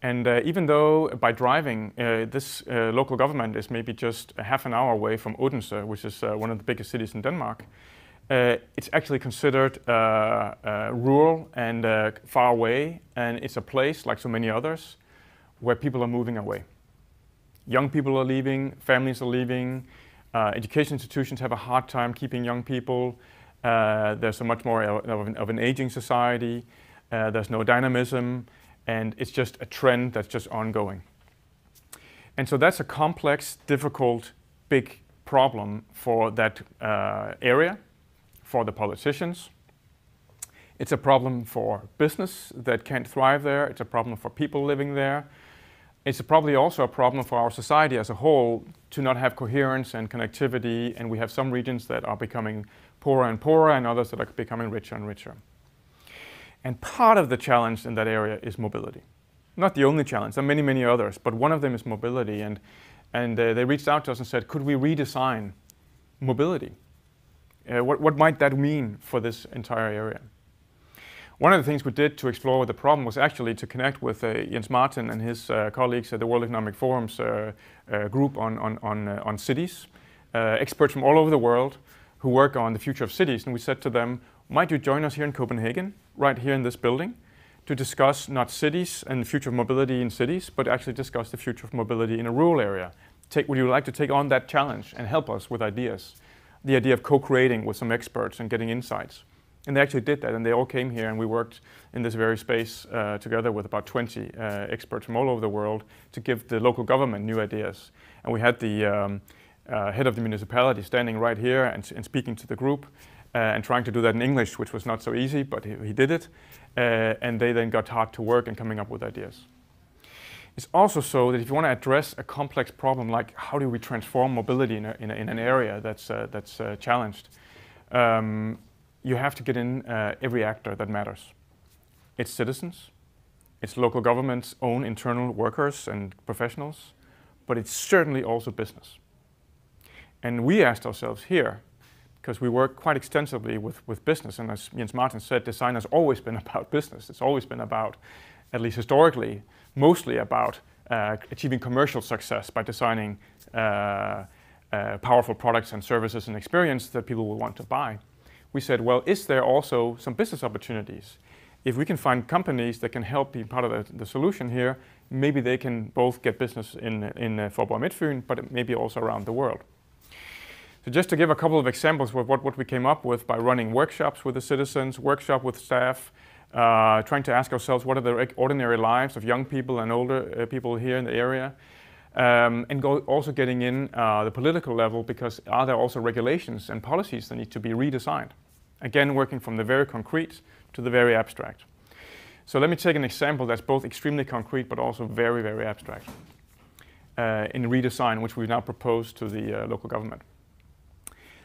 S5: And uh, even though by driving, uh, this uh, local government is maybe just a half an hour away from Odense, which is uh, one of the biggest cities in Denmark, uh, it's actually considered uh, rural and far away, and it's a place, like so many others, where people are moving away. Young people are leaving, families are leaving, uh, education institutions have a hard time keeping young people. Uh, there's a much more of an, of an aging society. Uh, there's no dynamism and it's just a trend that's just ongoing. And so that's a complex, difficult, big problem for that uh, area, for the politicians. It's a problem for business that can't thrive there. It's a problem for people living there. It's probably also a problem for our society as a whole to not have coherence and connectivity. And we have some regions that are becoming poorer and poorer, and others that are becoming richer and richer. And part of the challenge in that area is mobility. Not the only challenge, there are many, many others, but one of them is mobility. And, and uh, they reached out to us and said, could we redesign mobility? Uh, what, what might that mean for this entire area? One of the things we did to explore the problem was actually to connect with uh, Jens Martin and his uh, colleagues at the World Economic Forum's uh, uh, group on, on, on, on cities, experts from all over the world who work on the future of cities. And we said to them, might you join us here in Copenhagen, right here in this building, to discuss not cities and the future of mobility in cities, but actually discuss the future of mobility in a rural area? Take, would you like to take on that challenge and help us with ideas? The idea of co-creating with some experts and getting insights. And they actually did that, and they all came here, and we worked in this very space uh, together with about 20 uh, experts from all over the world to give the local government new ideas. And we had the um, uh, head of the municipality standing right here and, and speaking to the group uh, and trying to do that in English, which was not so easy, but he, he did it. Uh, and they then got hard to work and coming up with ideas. It's also so that if you want to address a complex problem like how do we transform mobility in, a, in, a, in an area that's, uh, that's challenged, um, you have to get in uh, every actor that matters. It's citizens, it's local government's own internal workers and professionals, but it's certainly also business. And we asked ourselves here, because we work quite extensively with, with business. And as Jens Martin said, design has always been [laughs] about business. It's always been about, at least historically, mostly about uh, achieving commercial success by designing uh, uh, powerful products and services and experience that people will want to buy. We said, well, is there also some business opportunities? If we can find companies that can help be part of the, the solution here, maybe they can both get business in, in uh, Faaborg but maybe also around the world. So just to give a couple of examples of what, what we came up with by running workshops with the citizens, workshop with staff, uh, trying to ask ourselves what are the ordinary lives of young people and older uh, people here in the area, um, and also getting in uh, the political level because are there also regulations and policies that need to be redesigned? Again, working from the very concrete to the very abstract. So let me take an example that's both extremely concrete but also very, very abstract uh, in redesign, which we've now proposed to the uh, local government.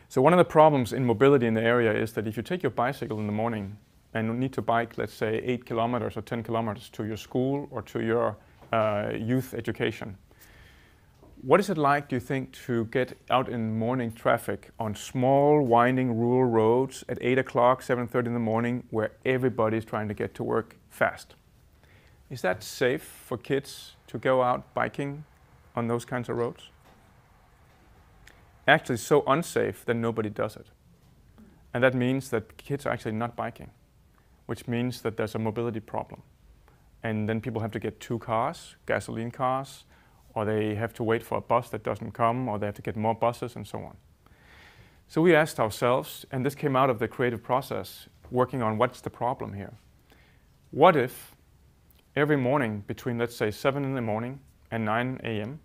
S5: So one of the problems in mobility in the area is that if you take your bicycle in the morning and you need to bike, let's say, eight kilometers or 10 kilometers to your school or to your uh, youth education, what is it like, do you think, to get out in morning traffic on small, winding rural roads at 8 o'clock, 7.30 in the morning, where everybody is trying to get to work fast? Is that safe for kids to go out biking on those kinds of roads? actually so unsafe that nobody does it. And that means that kids are actually not biking, which means that there's a mobility problem. And then people have to get two cars, gasoline cars, or they have to wait for a bus that doesn't come, or they have to get more buses, and so on. So we asked ourselves, and this came out of the creative process, working on what's the problem here. What if every morning between, let's say, 7 in the morning and 9 a.m.,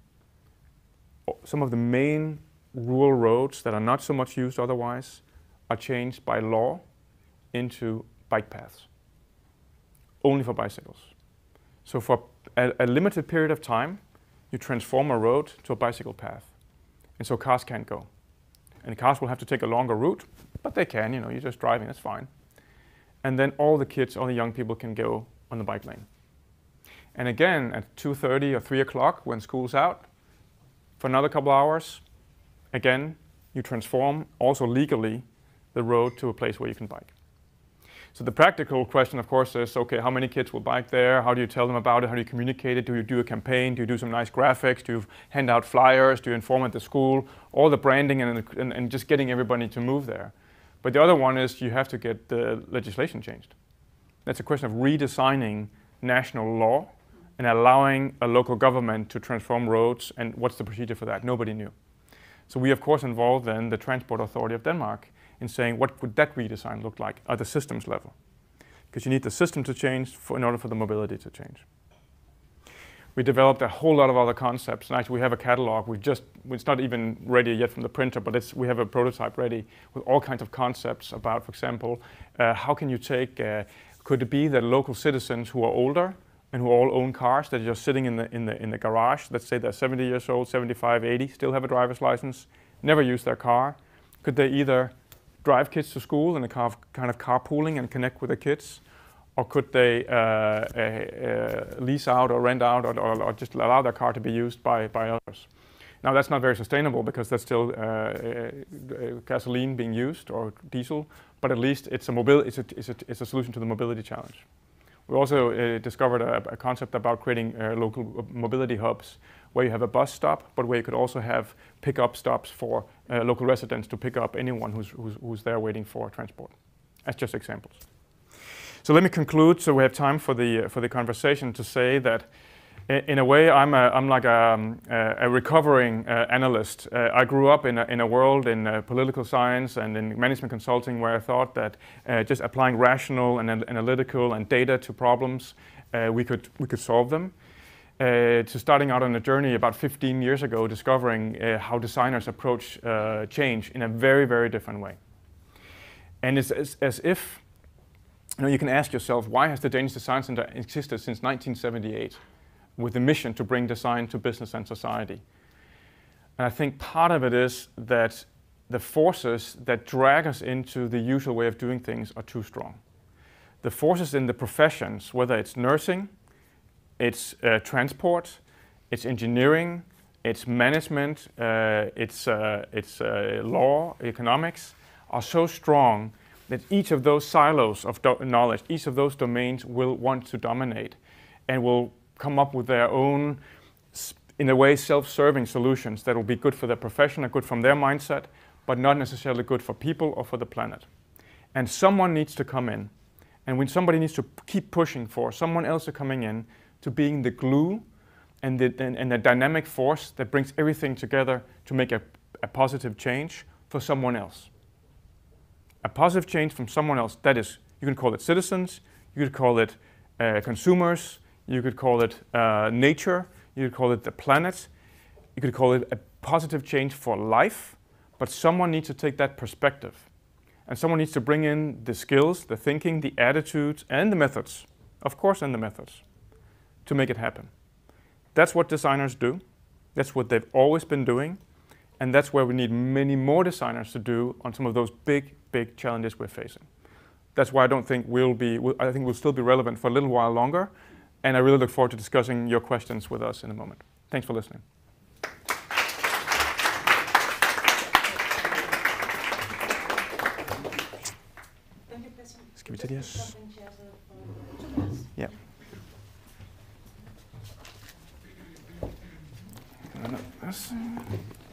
S5: some of the main rural roads that are not so much used otherwise are changed by law into bike paths, only for bicycles. So for a, a, limited period of time, you transform a road to a bicycle path. And so cars can't go. And cars will have to take a longer route, but they can, you know, you're just driving, that's fine. And then all the kids, all the young people can go on the bike lane. And again, at 2.30 or 3 o'clock when school's out, for another couple hours, again, you transform also legally the road to a place where you can bike. So the practical question, of course, is okay, how many kids will bike there? How do you tell them about it? How do you communicate it? Do you do a campaign? Do you do some nice graphics? Do you hand out flyers? Do you inform at the school? All the branding and, and, and just getting everybody to move there. But the other one is you have to get the legislation changed. That's a question of redesigning national law and allowing a local government to transform roads. And what's the procedure for that? Nobody knew. So we, of course, involved then the Transport Authority of Denmark in saying what would that redesign look like at the systems level? Because you need the system to change for, in order for the mobility to change. We developed a whole lot of other concepts, and actually we have a catalog. We just it's not even ready yet from the printer, but it's, we have a prototype ready with all kinds of concepts about, for example, uh, how can you take? Uh, could it be that local citizens who are older and who all own cars that are just sitting in the in the in the garage? Let's say they're 70 years old, 75, 80, still have a driver's license, never use their car. Could they either drive kids to school and a kind of, kind of carpooling and connect with the kids? Or could they uh, uh, uh, lease out or rent out or, or, or, just allow their car to be used by, by others? Now that's not very sustainable because that's still uh, uh, gasoline being used or diesel, but at least it's a, mobil- it's a, it's a, it's a solution to the mobility challenge. We also uh, discovered a, a, concept about creating local mobility hubs where you have a bus stop, but where you could also have pickup stops for uh, local residents to pick up anyone who's, who's, who's there waiting for transport. That's just examples. So let me conclude so we have time for the, uh, for the conversation to say that in a way, I'm, a, I'm like a, um, a recovering uh, analyst. Uh, I grew up in a, in a world in uh, political science and in management consulting where I thought that uh, just applying rational and analytical and data to problems, uh, we, could, we could solve them uh, to starting out on a journey about 15 years ago, discovering uh, how designers approach uh, change in a very, very different way. And it's as, as, if you, know, you can ask yourself, why has the Danish Design Center existed since 1978 with the mission to bring design to business and society? And I think part of it is that the forces that drag us into the usual way of doing things are too strong. The forces in the professions, whether it's nursing, it's uh, transport, it's engineering, it's management, uh, it's, uh, it's uh, law, economics, are so strong that each of those silos of knowledge, each of those domains will want to dominate and will come up with their own, in a way, self-serving solutions that will be good for their profession and good from their mindset, but not necessarily good for people or for the planet. And someone needs to come in. And when somebody needs to keep pushing for someone else to coming in to being the glue and the, and, and the dynamic force that brings everything together to make a, a positive change for someone else. A positive change from someone else. That is, you can call it citizens, you could call it uh, consumers, you could call it uh, nature, you could call it the planet, you could call it a positive change for life, but someone needs to take that perspective. And someone needs to bring in the skills, the thinking, the attitudes, and the methods. Of course, and the methods to make it happen. That's what designers do. That's what they've always been doing. And that's where we need many more designers to do on some of those big, big challenges we're facing. That's why I don't think we'll be, I think we'll still be relevant for a little while longer. And I really look forward to discussing your questions with us in a moment. Thanks for listening. Skal vi tage de Ja.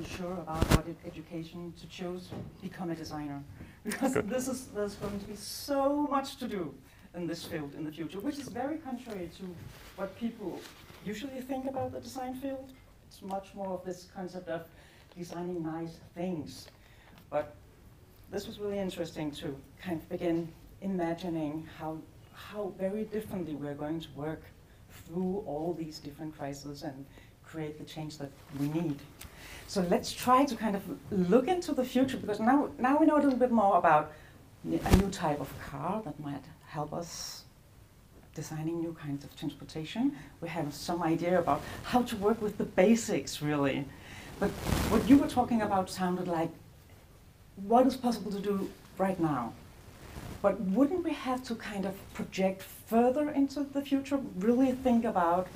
S1: Unsure about what education to choose, become a designer. Because Good. this is, there's going to be so much to do in this field in the future, which is very contrary to what people usually think about the design field. It's much more of this concept of designing nice things. But this was really interesting to kind of begin imagining how, how very differently we're going to work through all these different crises and create the change that we need. So let's try to kind of look into the future because now, now we know a little bit more about a new type of car that might help us designing new kinds of transportation. We have some idea about how to work with the basics, really. But what you were talking about sounded like what is possible to do right now. But wouldn't we have to kind of project further into the future, really think about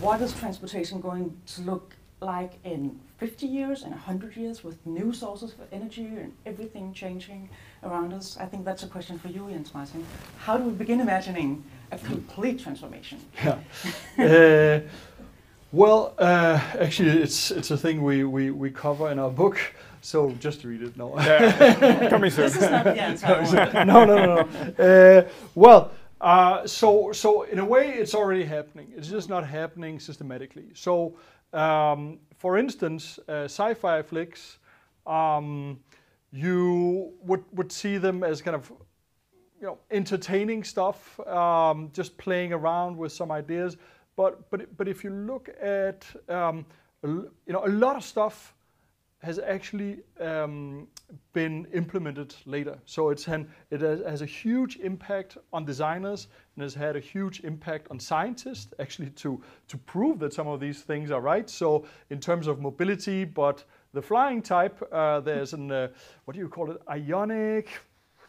S1: what is transportation going to look like in 50 years and 100 years with new sources of energy and everything changing around us? I think that's a question for you, Jens Martin. How do we begin imagining a complete transformation? [laughs]
S3: Yeah. uh, well, uh, actually, it's it's a thing we, we, we cover in our book. So just read it. No.
S5: Yeah. Coming soon.
S1: This is not the answer. [laughs]
S3: No, no, no, no. Uh, well, uh, so so in a way, it's already happening. It's just not happening systematically. So, um, for instance, uh, sci-fi flicks, um, you would would see them as kind of you know entertaining stuff, um, just playing around with some ideas. But but but if you look at um, you know a lot of stuff has actually um, been implemented later. So it's an, it has, has a huge impact on designers and has had a huge impact on scientists actually to, to prove that some of these things are right. So in terms of mobility, but the flying type, uh, there's an, uh, what do you call it, ionic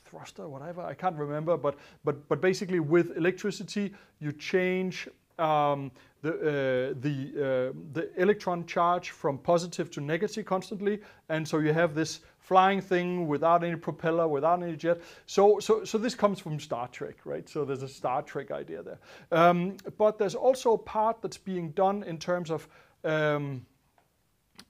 S3: thruster, whatever, I can't remember, but, but, but basically with electricity, you change um, the, uh, the, uh, the electron charge from positive to negative constantly. And so you have this flying thing without any propeller, without any jet. So, so, so this comes from Star Trek, right? So there's a Star Trek idea there. Um, but there's also a part that's being done in terms of um,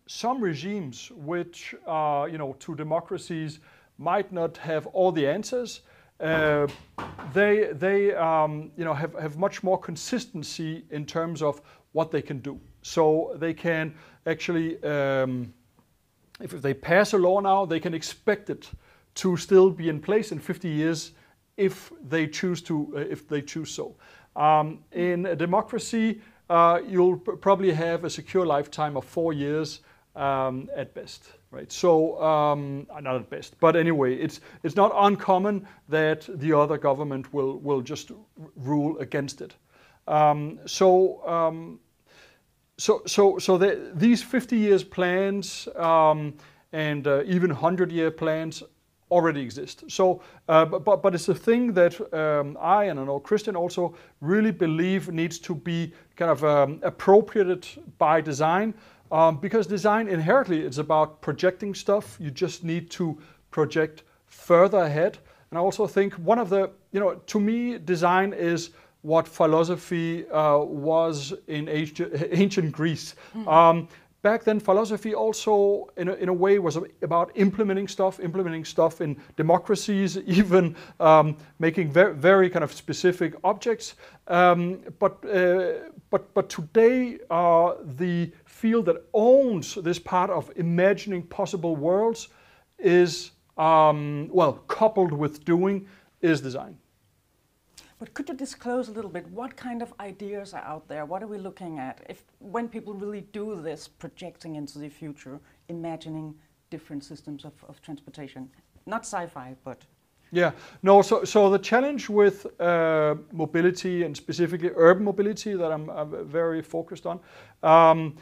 S3: some regimes which, uh, you know, to democracies might not have all the answers. Uh, they, they um, you know, have, have much more consistency in terms of what they can do. So they can actually, um, if, they pass a law now, they can expect it to still be in place in 50 years if they choose to, uh, if they choose so. Um, in a democracy, uh, you'll probably have a secure lifetime of four years um, at best, right? So um, not at best, but anyway, it's it's not uncommon that the other government will will just rule against it. Um, so. Um, so, so, so the, these 50 years plans um, and uh, even 100 year plans already exist. So, uh, but, but, but it's a thing that um, I and I know Christian also really believe needs to be kind of um, appropriated by design um, because design inherently is about projecting stuff. You just need to project further ahead. And I also think one of the, you know, to me, design is what philosophy uh, was in ancient, ancient Greece. Um, back then, philosophy also, in a, in a way, was about implementing stuff, implementing stuff in democracies, [laughs] even um, making very, very kind of specific objects. Um, but, uh, but, but today, uh, the field that owns this part of imagining possible worlds is, um, well, coupled with doing, is design.
S1: But could you disclose a little bit what kind of ideas are out there? What are we looking at? If when people really do this, projecting into the future, imagining different systems of, of transportation, not sci-fi, but
S3: Yeah, no. So, so the challenge with uh, mobility and specifically urban mobility that I'm, I'm very focused on um,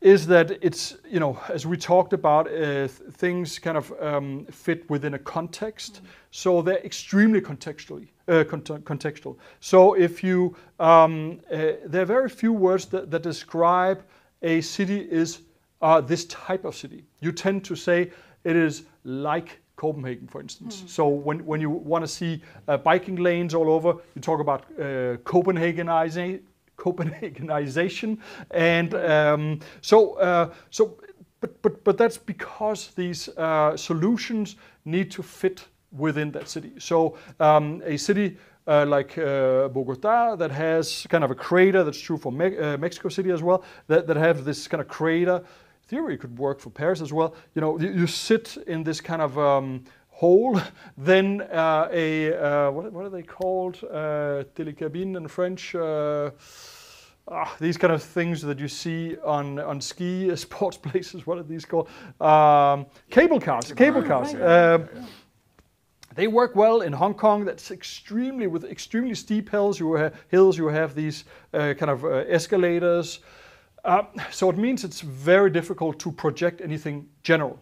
S3: is that it's you know as we talked about, uh, th- things kind of um, fit within a context. So they're extremely contextually uh, cont- contextual. So if you um, uh, there are very few words that, that describe a city is uh, this type of city. You tend to say it is like Copenhagen, for instance. So when, when you want to see uh, biking lanes all over, you talk about uh, Copenhagenizing, Copenhagenization, and um, so uh, so. But, but, but that's because these uh, solutions need to fit within that city. So um, a city uh, like uh, Bogota that has kind of a crater, that's true for Me- uh, Mexico City as well, that, that have this kind of crater. Theory could work for Paris as well. You know, you, you sit in this kind of um, hole, [laughs] then uh, a, uh, what, what are they called? Uh, télécabine in French. Uh, ah, these kind of things that you see on on ski [laughs] sports places. What are these called? Um, cable cars. Cable cars. Um, they work well in Hong Kong. That's extremely with extremely steep hills. You have hills. You have these uh, kind of uh, escalators. Uh, so it means it's very difficult to project anything general.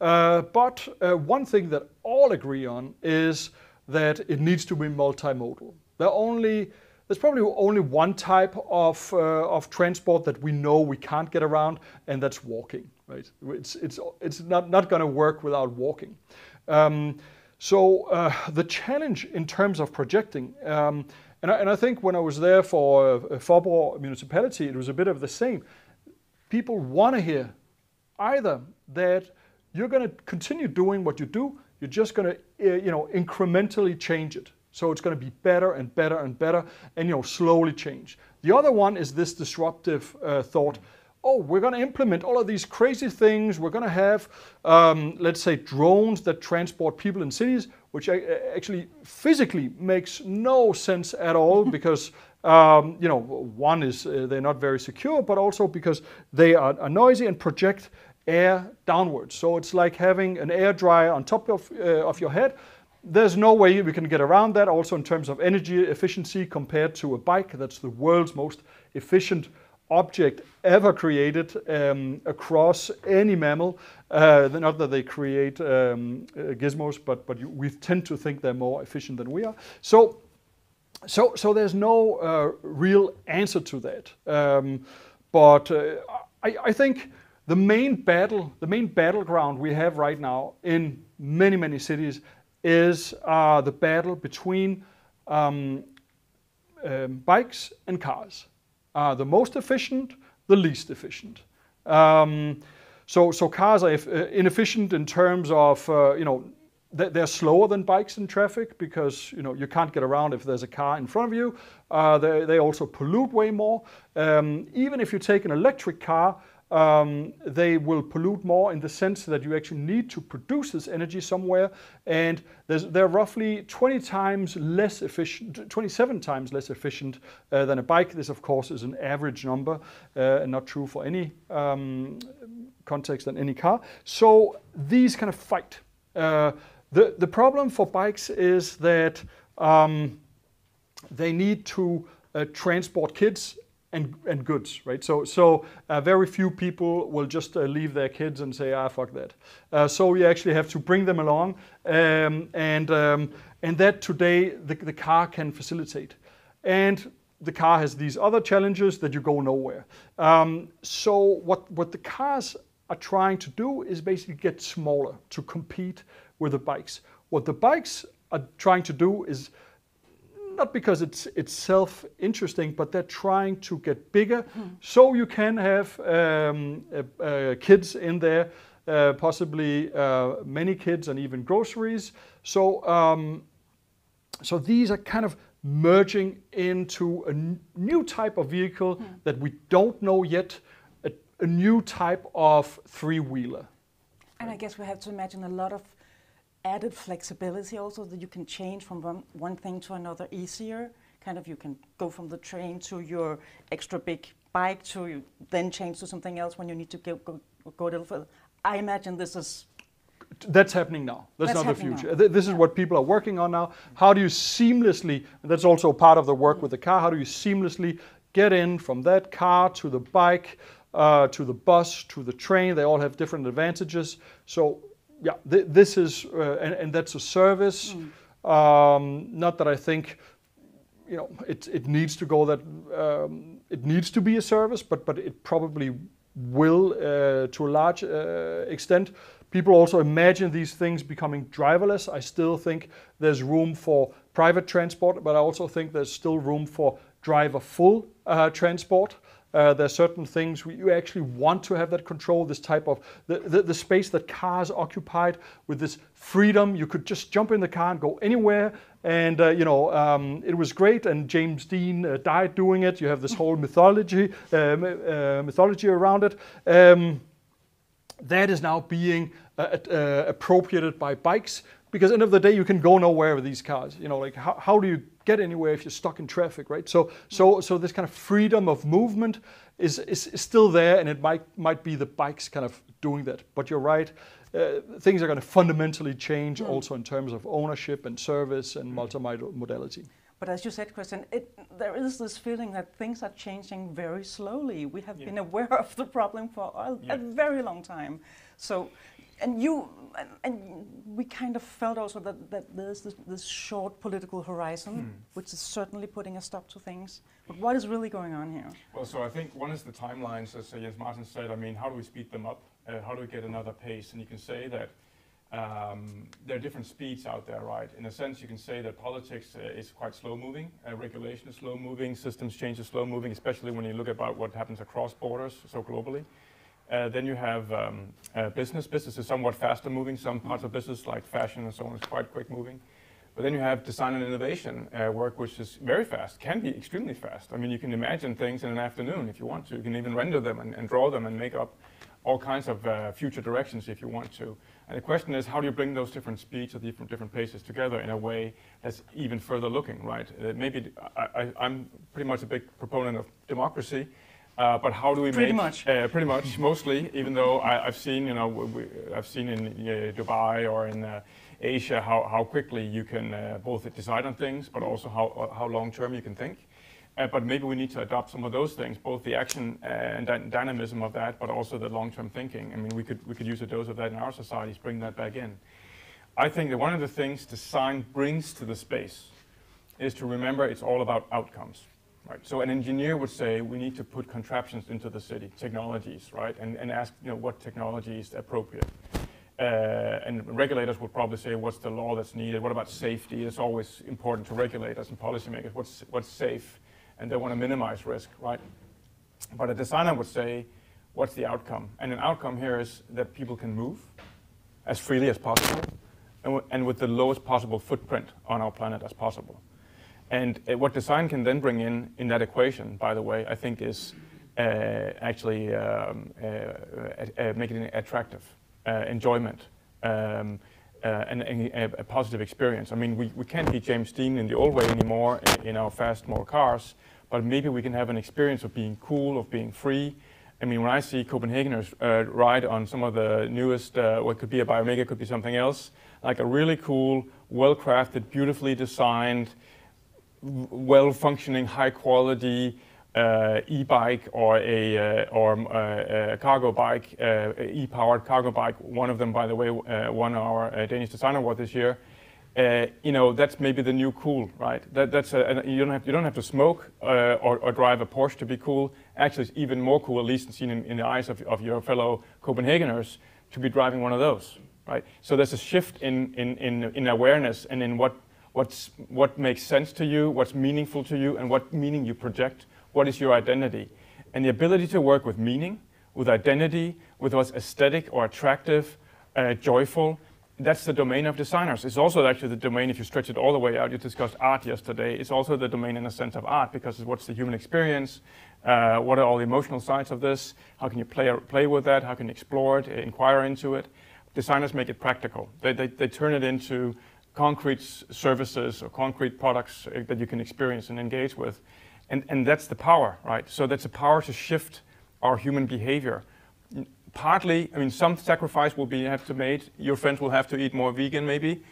S3: Uh, but uh, one thing that all agree on is that it needs to be multimodal. There only there's probably only one type of, uh, of transport that we know we can't get around, and that's walking. Right? It's, it's, it's not, not going to work without walking. Um, so uh, the challenge in terms of projecting, um, and, I, and I think when I was there for uh, Faaborg municipality, it was a bit of the same. People want to hear either that you're going to continue doing what you do, you're just going to, uh, you know, incrementally change it. So it's going to be better and better and better, and you know, slowly change. The other one is this disruptive uh, thought. Oh, we're going to implement all of these crazy things. We're going to have, um, let's say, drones that transport people in cities, which actually physically makes no sense at all [laughs] because um, you know, one is uh, they're not very secure, but also because they are, are, noisy and project air downwards. So it's like having an air dryer on top of, uh, of your head there's no way we can get around that also in terms of energy efficiency compared to a bike. That's the world's most efficient object ever created um, across any mammal. Uh, not that they create um, uh, gizmos, but, but we tend to think they're more efficient than we are. So, so, so there's no uh, real answer to that. Um, but uh, I, I think the main battle, the main battleground we have right now in many, many cities is uh, the battle between um, um, bikes and cars. Uh, the most efficient, the least efficient. Um, so, so cars are uh, inefficient in terms of, uh, you know, they're slower than bikes in traffic because you know you can't get around if there's a car in front of you. Uh, they, they also pollute way more. Um, even if you take an electric car, um, they will pollute more in the sense that you actually need to produce this energy somewhere, and they're roughly 20 times less efficient, 27 times less efficient uh, than a bike. This, of course, is an average number uh, and not true for any um, context than any car. So these kind of fight. Uh, the, the problem for bikes is that um, they need to uh, transport kids and, and goods, right? So, so uh, very few people will just uh, leave their kids and say, ah, fuck that. Uh, so you actually have to bring them along, um, and, um, and that today the, the car can facilitate. And the car has these other challenges that you go nowhere. Um, so what, what the cars are trying to do is basically get smaller to compete with the bikes. What the bikes are trying to do is not because it's itself interesting, but they're trying to get bigger, mm. so you can have um, uh, uh, kids in there, uh, possibly uh, many kids and even groceries. So, um, so these are kind of merging into a new type of vehicle mm. that we don't know yet, a, a new type of three-wheeler.
S1: And I guess we have to imagine a lot of added flexibility also that you can change from one, one thing to another easier. Kind of you can go from the train to your extra big bike to you then change to something else when you need to go, go, go a little further. I imagine this is
S3: that's happening now. That's,
S1: that's
S3: not the future.
S1: Now.
S3: This is what people are working on now. How do you seamlessly, that's also part of the work with the car, how do you seamlessly get in from that car to the bike, uh, to the bus, to the train? They all have different advantages. So yeah, th this is, uh, and, and, that's a service. Mm. Um, not that I think, you know, it, it needs to go that, um, it needs to be a service, but, but it probably will uh, to a large uh, extent. People also imagine these things becoming driverless. I still think there's room for private transport, but I also think there's still room for driver full uh, transport. Uh, there are certain things you actually want to have that control, this type of the, the, the, space that cars occupied with this freedom. You could just jump in the car and go anywhere. And, uh, you know, um, it was great. And James Dean uh, died doing it. You have this whole mythology, uh, uh, mythology around it. Um, that is now being uh, appropriated by bikes because end of the day you can go nowhere with these cars. You know, like how, how do you get anywhere if you're stuck in traffic, right? So so so this kind of freedom of movement is is, is still there, and it might might be the bikes kind of doing that. But you're right. Uh, things are going to fundamentally change also in terms of ownership and service and multimodality.
S1: But as you said, Christian, it, there is this feeling that things are changing very slowly. We have
S5: Yeah.
S1: been aware [laughs] of the problem for a, a very long time. So, and you, and, we kind of felt also that, that there's this, this short political horizon,
S5: Hmm.
S1: which is certainly putting a stop to things. But what is really going on here?
S5: Well, so I think one is the timelines, as Jens Martin said. I mean, how do we speed them up? Uh, how do we get another pace? And you can say that um, there are different speeds out there, right? In a sense, you can say that politics uh, is quite slow moving, uh, regulation is slow moving, systems change is slow moving, especially when you look about what happens across borders, so globally. Uh, then you have um, uh, business. Business is somewhat faster moving. Some parts of business, like fashion and so on, is quite quick moving. But then you have design and innovation uh, work, which is very fast, can be extremely fast. I mean, you can imagine things in an afternoon if you want to. You can even render them and, and draw them and make up all kinds of uh, future directions if you want to. And the question is, how do you bring those different speeds or different, different paces together in a way that's even further looking, right? Uh, maybe I, I, I'm pretty much a big proponent of democracy, uh, but how do we
S1: Pretty
S5: make
S1: much.
S5: Uh, pretty much, mostly. Even though I, I've seen, you know, we, we- I've seen in uh, Dubai or in uh, Asia how, how quickly you can uh, both decide on things, but also how how long term you can think. Uh, but maybe we need to adopt some of those things, both the action and dy- dynamism of that, but also the long-term thinking. I mean, we could we could use a dose of that in our societies, bring that back in. I think that one of the things design brings to the space is to remember it's all about outcomes. Right. So an engineer would say we need to put contraptions into the city, technologies, right, and, and ask you know what technology is appropriate. Uh, and regulators would probably say what's the law that's needed. What about safety? It's always important to regulators and policymakers. What's what's safe, and they want to minimize risk, right? But a designer would say, what's the outcome? And an outcome here is that people can move as freely as possible, and, and with the lowest possible footprint on our planet as possible. And uh, what design can then bring in in that equation, by the way, I think is uh, actually um, uh, uh, uh, making it attractive, uh, enjoyment, um, and, and a, positive experience. I mean, we, we can't be James Dean in the old way anymore in, in our fast small cars, but maybe we can have an experience of being cool, of being free. I mean, when I see Copenhageners ride on some of the newest, what could be a Biomega, could be something else, like a really cool, well-crafted, beautifully designed, well-functioning, high-quality uh, e-bike or a uh, or uh, a cargo bike, uh, e-powered cargo bike. One of them, by the way, uh, won our uh, Danish Design Award this year. Uh, you know, that's maybe the new cool, right? That, that's a, you don't have you don't have to smoke uh, or, or drive a Porsche to be cool. Actually, it's even more cool, at least seen in, in the eyes of, of your fellow Copenhageners, to be driving one of those, right? So there's a shift in in, in, in awareness and in what what's what makes sense to you, what's meaningful to you, and what meaning you project. What is your identity? And the ability to work with meaning, with identity, with what's aesthetic or attractive, uh, joyful. That's the domain of designers. It's also actually the domain, if you stretch it all the way out, you discussed art yesterday. It's also the domain in a sense of art because it's what's the human experience? Uh, what are all the emotional sides of this? How can you play, play with that? How can you explore it, inquire into it? Designers make it practical. They, they, they turn it into concrete services or concrete products uh, that you can experience and engage with. And, and that's the power, right? So that's the power to shift our human behavior. Partly, I mean, some sacrifice will be have to made. Your friends will have to eat more vegan, maybe.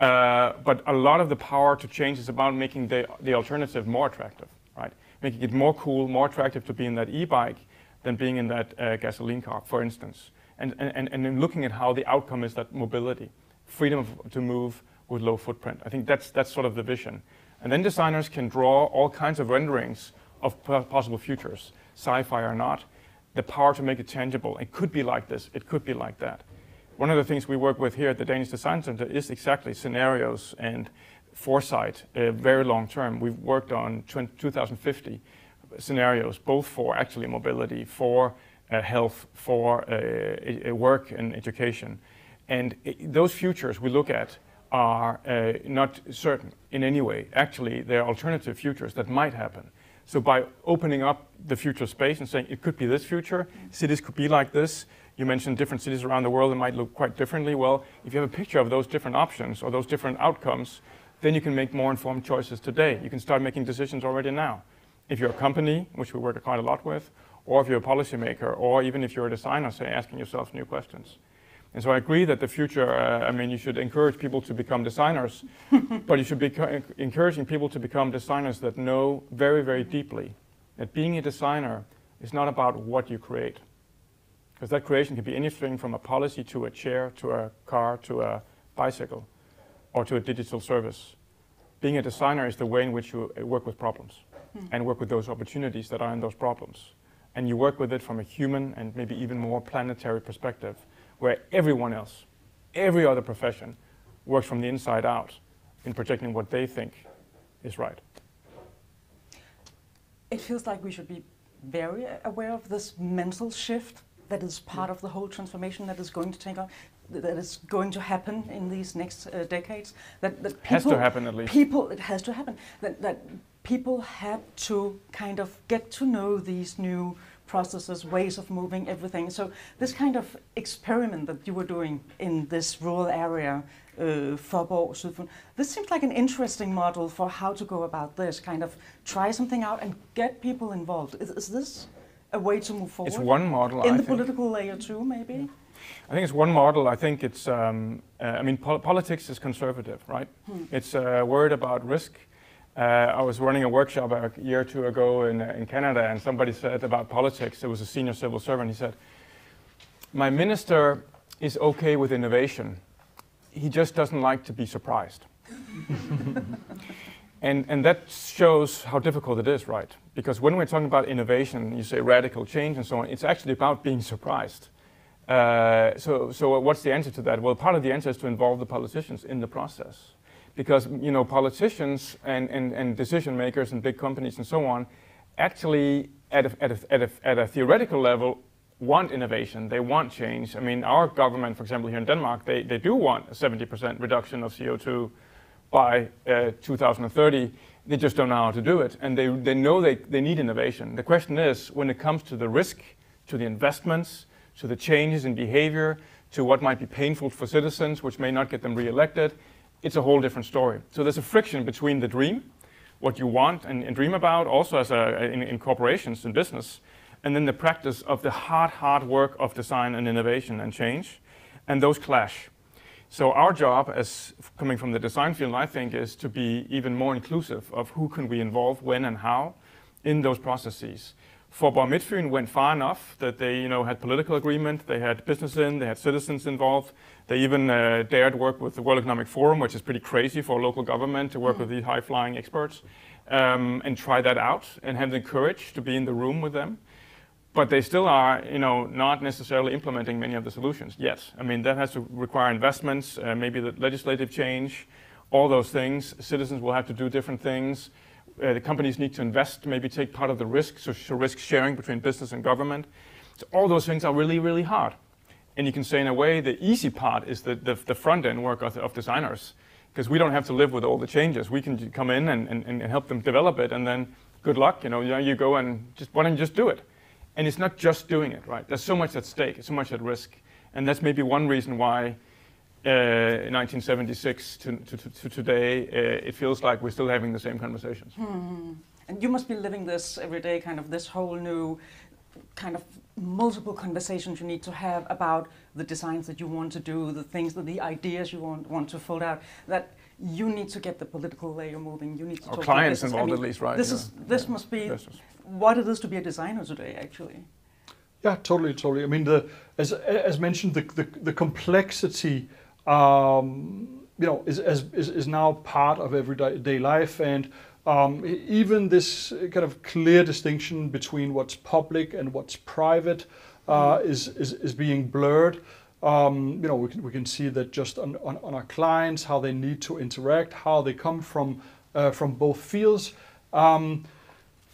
S5: Uh, but a lot of the power to change is about making the, the alternative more attractive, right? Making it more cool, more attractive to be in that e-bike than being in that uh, gasoline car, for instance. And, and, and then looking at how the outcome is that mobility, freedom to move with low footprint. I think that's, that's sort of the vision. And then designers can draw all kinds of renderings of possible futures, sci-fi or not, the power to make it tangible. It could be like this, it could be like that. One of the things we work with here at the Danish Design Center is exactly scenarios and foresight, uh, very long term. We've worked on 20, 2050 scenarios, both for actually mobility, for uh, health, for uh, work and education. And i- those futures we look at are uh, not certain in any way. Actually, they're alternative futures that might happen. So by opening up the future space and saying it could be this future, cities could be like this, You mentioned different cities around the world that might look quite differently. Well, if you have a picture of those different options or those different outcomes, then you can make more informed choices today. You can start making decisions already now. If you're a company, which we work quite a lot with, or if you're a policymaker, or even if you're a designer, say, asking yourself new questions. And so I agree that the future, uh, I mean, you should encourage people to become designers, [laughs] but you should be encouraging people to become designers that know very, very deeply that being a designer is not about what you create. Because that creation can be anything from a policy to a chair to a car to a bicycle or to a digital service. Being a designer is the way in which you uh, work with problems hmm. and work with those opportunities that are in those problems. And you work with it from a human and maybe even more planetary perspective, where everyone else, every other profession, works from the inside out in projecting what they think is right.
S1: It feels like we should be very aware of this mental shift that is part of the whole transformation that is going to take on that is going to happen in these next uh, decades. That, that
S5: people, has to happen at least.
S1: People, it has to happen. That, that people have to kind of get to know these new processes, ways of moving everything. So this kind of experiment that you were doing in this rural area, uh, Sydfyn, this seems like an interesting model for how to go about this, kind of try something out and get people involved. Is, is this a way to move forward?
S5: It's one model.
S1: In
S5: I
S1: the
S5: think.
S1: political layer too, maybe.
S5: I think it's one model. I think it's. Um, uh, I mean, pol politics is conservative, right? Hmm. It's uh, worried about risk. Uh, I was running a workshop a year or two ago in, uh, in Canada, and somebody said about politics. It was a senior civil servant. He said, "My minister is okay with innovation. He just doesn't like to be surprised." [laughs] And, and that shows how difficult it is, right? Because when we're talking about innovation, you say radical change and so on, it's actually about being surprised. Uh, so, so what's the answer to that? Well, part of the answer is to involve the politicians in the process. Because, you know, politicians and, and, and decision makers and big companies and so on actually, at a, at, a, at, a, at a theoretical level, want innovation. They want change. I mean, our government, for example, here in Denmark, they, they do want a 70% reduction of CO2 by uh, 2030. They just don't know how to do it. And they, they know they, they need innovation. The question is, when it comes to the risk, to the investments, to the changes in behavior, to what might be painful for citizens, which may not get them re-elected, it's a whole different story. So there's a friction between the dream, what you want and, and dream about, also as a, in, in corporations and business, and then the practice of the hard, hard work of design and innovation and change, and those clash. So our job as coming from the design field, I think, is to be even more inclusive of who can we involve, when and how in those processes. Faaborg Midtfyn went far enough that they you know, had political agreement, they had business in, they had citizens involved. They even uh, dared work with the World Economic Forum, which is pretty crazy for a local government to work mm. with these high-flying experts, um, and try that out and have the courage to be in the room with them but they still are, you know, not necessarily implementing many of the solutions yet. I mean, that has to require investments, uh, maybe the legislative change, all those things. Citizens will have to do different things. Uh, the companies need to invest, maybe take part of the risk, so, so risk sharing between business and government. So all those things are really, really hard. And you can say, in a way, the easy part is the, the, the front end work of, of designers, because we don't have to live with all the changes. We can come in and, and, and help them develop it, and then good luck. You know, you go and just why don't you just do it? And it's not just doing it, right? There's so much at stake, so much at risk. And that's maybe one reason why uh, 1976 to, to, to today, uh, it feels like we're still having the same conversations.
S1: Hmm. And you must be living this every day, kind of this whole new kind of multiple conversations you need to have about the designs that you want to do, the things, that the ideas you want, want to fold out. That you need to get the political layer moving. You need to
S5: Our
S1: talk
S5: clients
S1: to
S5: involved
S1: I mean,
S5: at least, right?
S1: This
S5: yeah.
S1: is this yeah. must be what it is to be a designer today, actually.
S3: Yeah, totally, totally. I mean, the as as mentioned, the the, the complexity, um, you know, is, is is now part of everyday life, and um, even this kind of clear distinction between what's public and what's private uh, mm-hmm. is, is is being blurred. Um, you know, we can, we can see that just on, on, on, our clients, how they need to interact, how they come from, uh, from both fields. Um,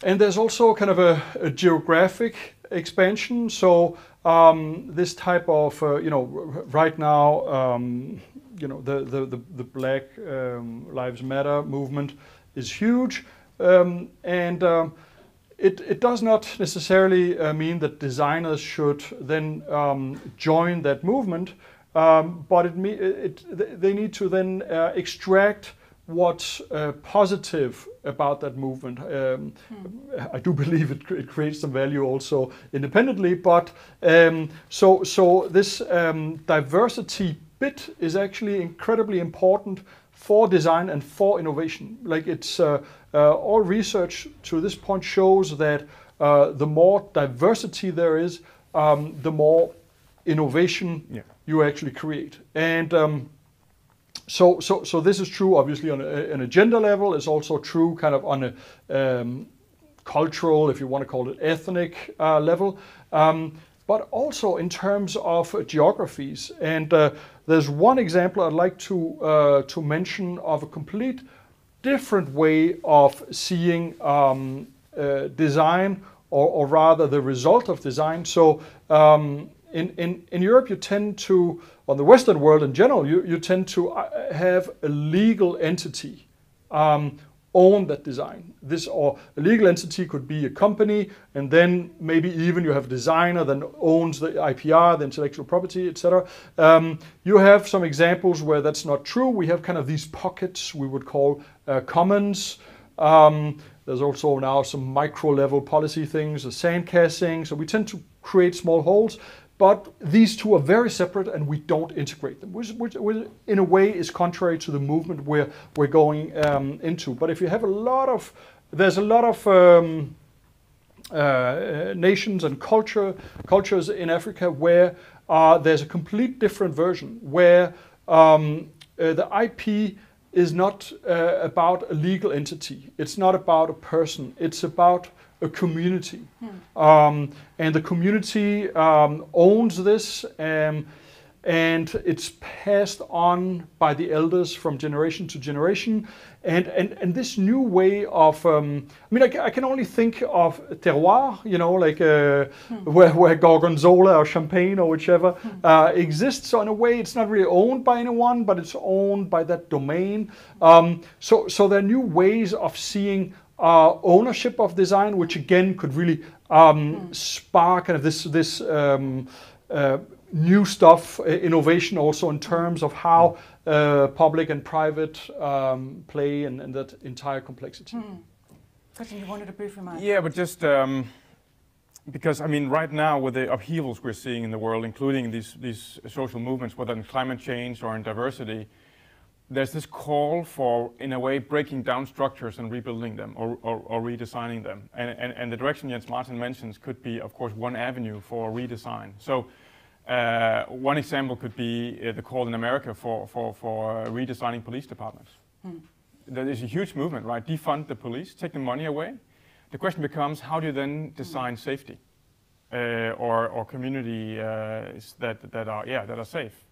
S3: and there's also kind of a, a geographic expansion. So um, this type of, uh, you know, right now, um, you know, the, the, the, the Black um, Lives Matter movement is huge. Um, and it, it does not necessarily uh, mean that designers should then um, join that movement, um, but it, it, they need to then uh, extract what's uh, positive about that movement. Um, I do [laughs] believe it, it creates some value also independently, but um, so so this um, diversity bit is actually incredibly important for design and for innovation. Like it's uh, uh, all research to this point shows that uh, the more diversity there is, um, the more innovation
S5: Yeah.
S3: you actually create. And um, so, so, so this is true, obviously, on a, on a gender level. It's also true, kind of on a um, cultural, if you want to call it, ethnic uh, level, um, but also in terms of geographies. And uh, there's one example I'd like to uh, to mention of a complete different way of seeing um, uh, design, or, or rather the result of design. So um, in, in, in Europe, you tend to, on the Western world in general, you, you tend to uh, have a legal entity um, own that design. This or a legal entity could be a company, and then maybe even you have a designer that owns the IPR, the intellectual property, etc. Um, you have some examples where that's not true. We have kind of these pockets we would call uh, commons. Um, there's also now some micro level policy things, the sandcasting. So we tend to create small holes. But these two are very separate and we don't integrate them, which, which, which in a way is contrary to the movement we're, we're going um, into. But if you have a lot of, there's a lot of um, uh, nations and culture, cultures in Africa where uh, there's a complete different version, where um, uh, the IP is not uh, about a legal entity, it's not about a person, it's about a community. Um, and the community um, owns this, um, and it's passed on by the elders from generation to generation. And, and, and this new way of, um, I mean, I, I can only think of terroir, you know, like uh, where, where Gorgonzola or Champagne or whichever uh, exists. So in a way, it's not really owned by anyone, but it's owned by that domain. Um, so, so there are new ways of seeing uh, ownership of design, which again could really um, spark kind of this this um, uh, new stuff, uh, innovation also in terms of how uh, public and private um, play and, and that entire complexity.
S1: Christian, you wanted a brief remark?
S5: Yeah, but just um, because I mean, right now with the upheavals we're seeing in the world, including these these social movements, whether in climate change or in diversity, there's this call for, in a way, breaking down structures and rebuilding them or, or, or redesigning them. And, and, and the direction Jens Martin mentions could be, of course, one avenue for redesign. So. Uh, one example could be uh, the call in America for, for, for uh, redesigning police departments. There is a huge movement, right? Defund the police, take the money away. The question becomes, how do you then design safety uh, or, or community uh, that, that are yeah that are safe?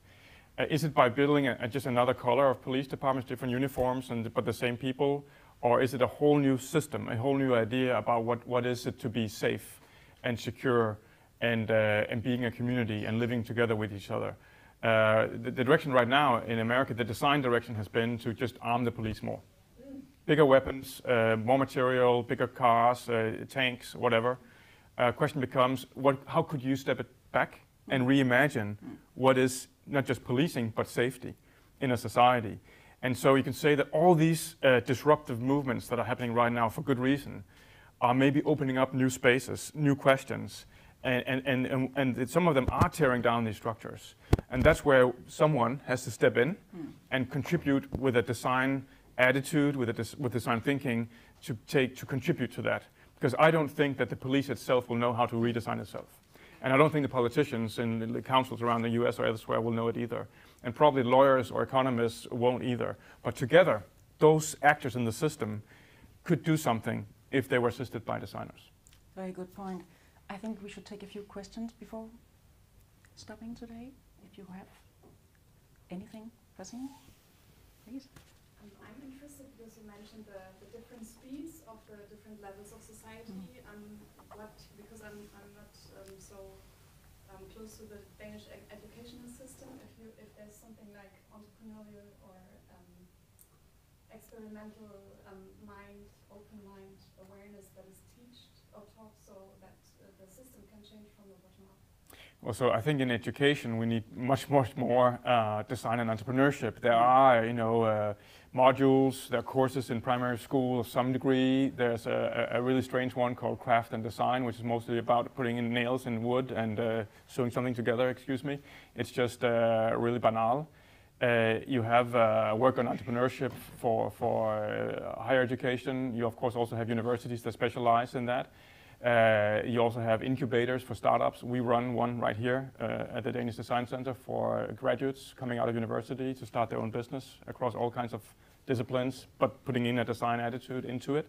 S5: Uh, is it by building a, a- just another color of police departments, different uniforms, and but the same people, or is it a whole new system, a whole new idea about what, what is it to be safe and secure and uh, and being a community and living together with each other? Uh, the, the direction right now in America, the design direction has been to just arm the police more bigger weapons, uh, more material, bigger cars, uh, tanks, whatever. Uh, question becomes, what, how could you step it back and reimagine what is not just policing but safety in a society? And so you can say that all these uh, disruptive movements that are happening right now, for good reason, are maybe opening up new spaces, new questions, and, and, and, and, and some of them are tearing down these structures. And that's where someone has to step in and contribute with a design attitude, with, a with design thinking, to, take, to contribute to that. Because I don't think that the police itself will know how to redesign itself. And I don't think the politicians in the councils around the US or elsewhere will know it either. And probably lawyers or economists won't either. But together, those actors in the system could do something if they were assisted by designers.
S1: Very good point. I think we should take a few questions before stopping today. If you have anything pressing, please.
S6: Um, I'm interested because you mentioned the, the different speeds of the different levels of society. Um, what because I'm, I'm not um, so close to the Danish educational system. If you if there's something like entrepreneurial or um, experimental um, mind, open mind awareness that is taught or taught so that uh, the system can change from the bottom up?
S5: Well, so I think in education we need much, much more uh, design and entrepreneurship. There are, you know, uh, modules, there are courses in primary school of some degree. There's a, a really strange one called craft and design, which is mostly about putting in nails in wood and uh, sewing something together, excuse me. It's just uh, really banal. Uh, you have uh, work on entrepreneurship for, for uh, higher education. You, of course, also have universities that specialize in that. Uh, you also have incubators for startups. We run one right here uh, at the Danish Design Center for graduates coming out of university to start their own business across all kinds of disciplines, but putting in a design attitude into it.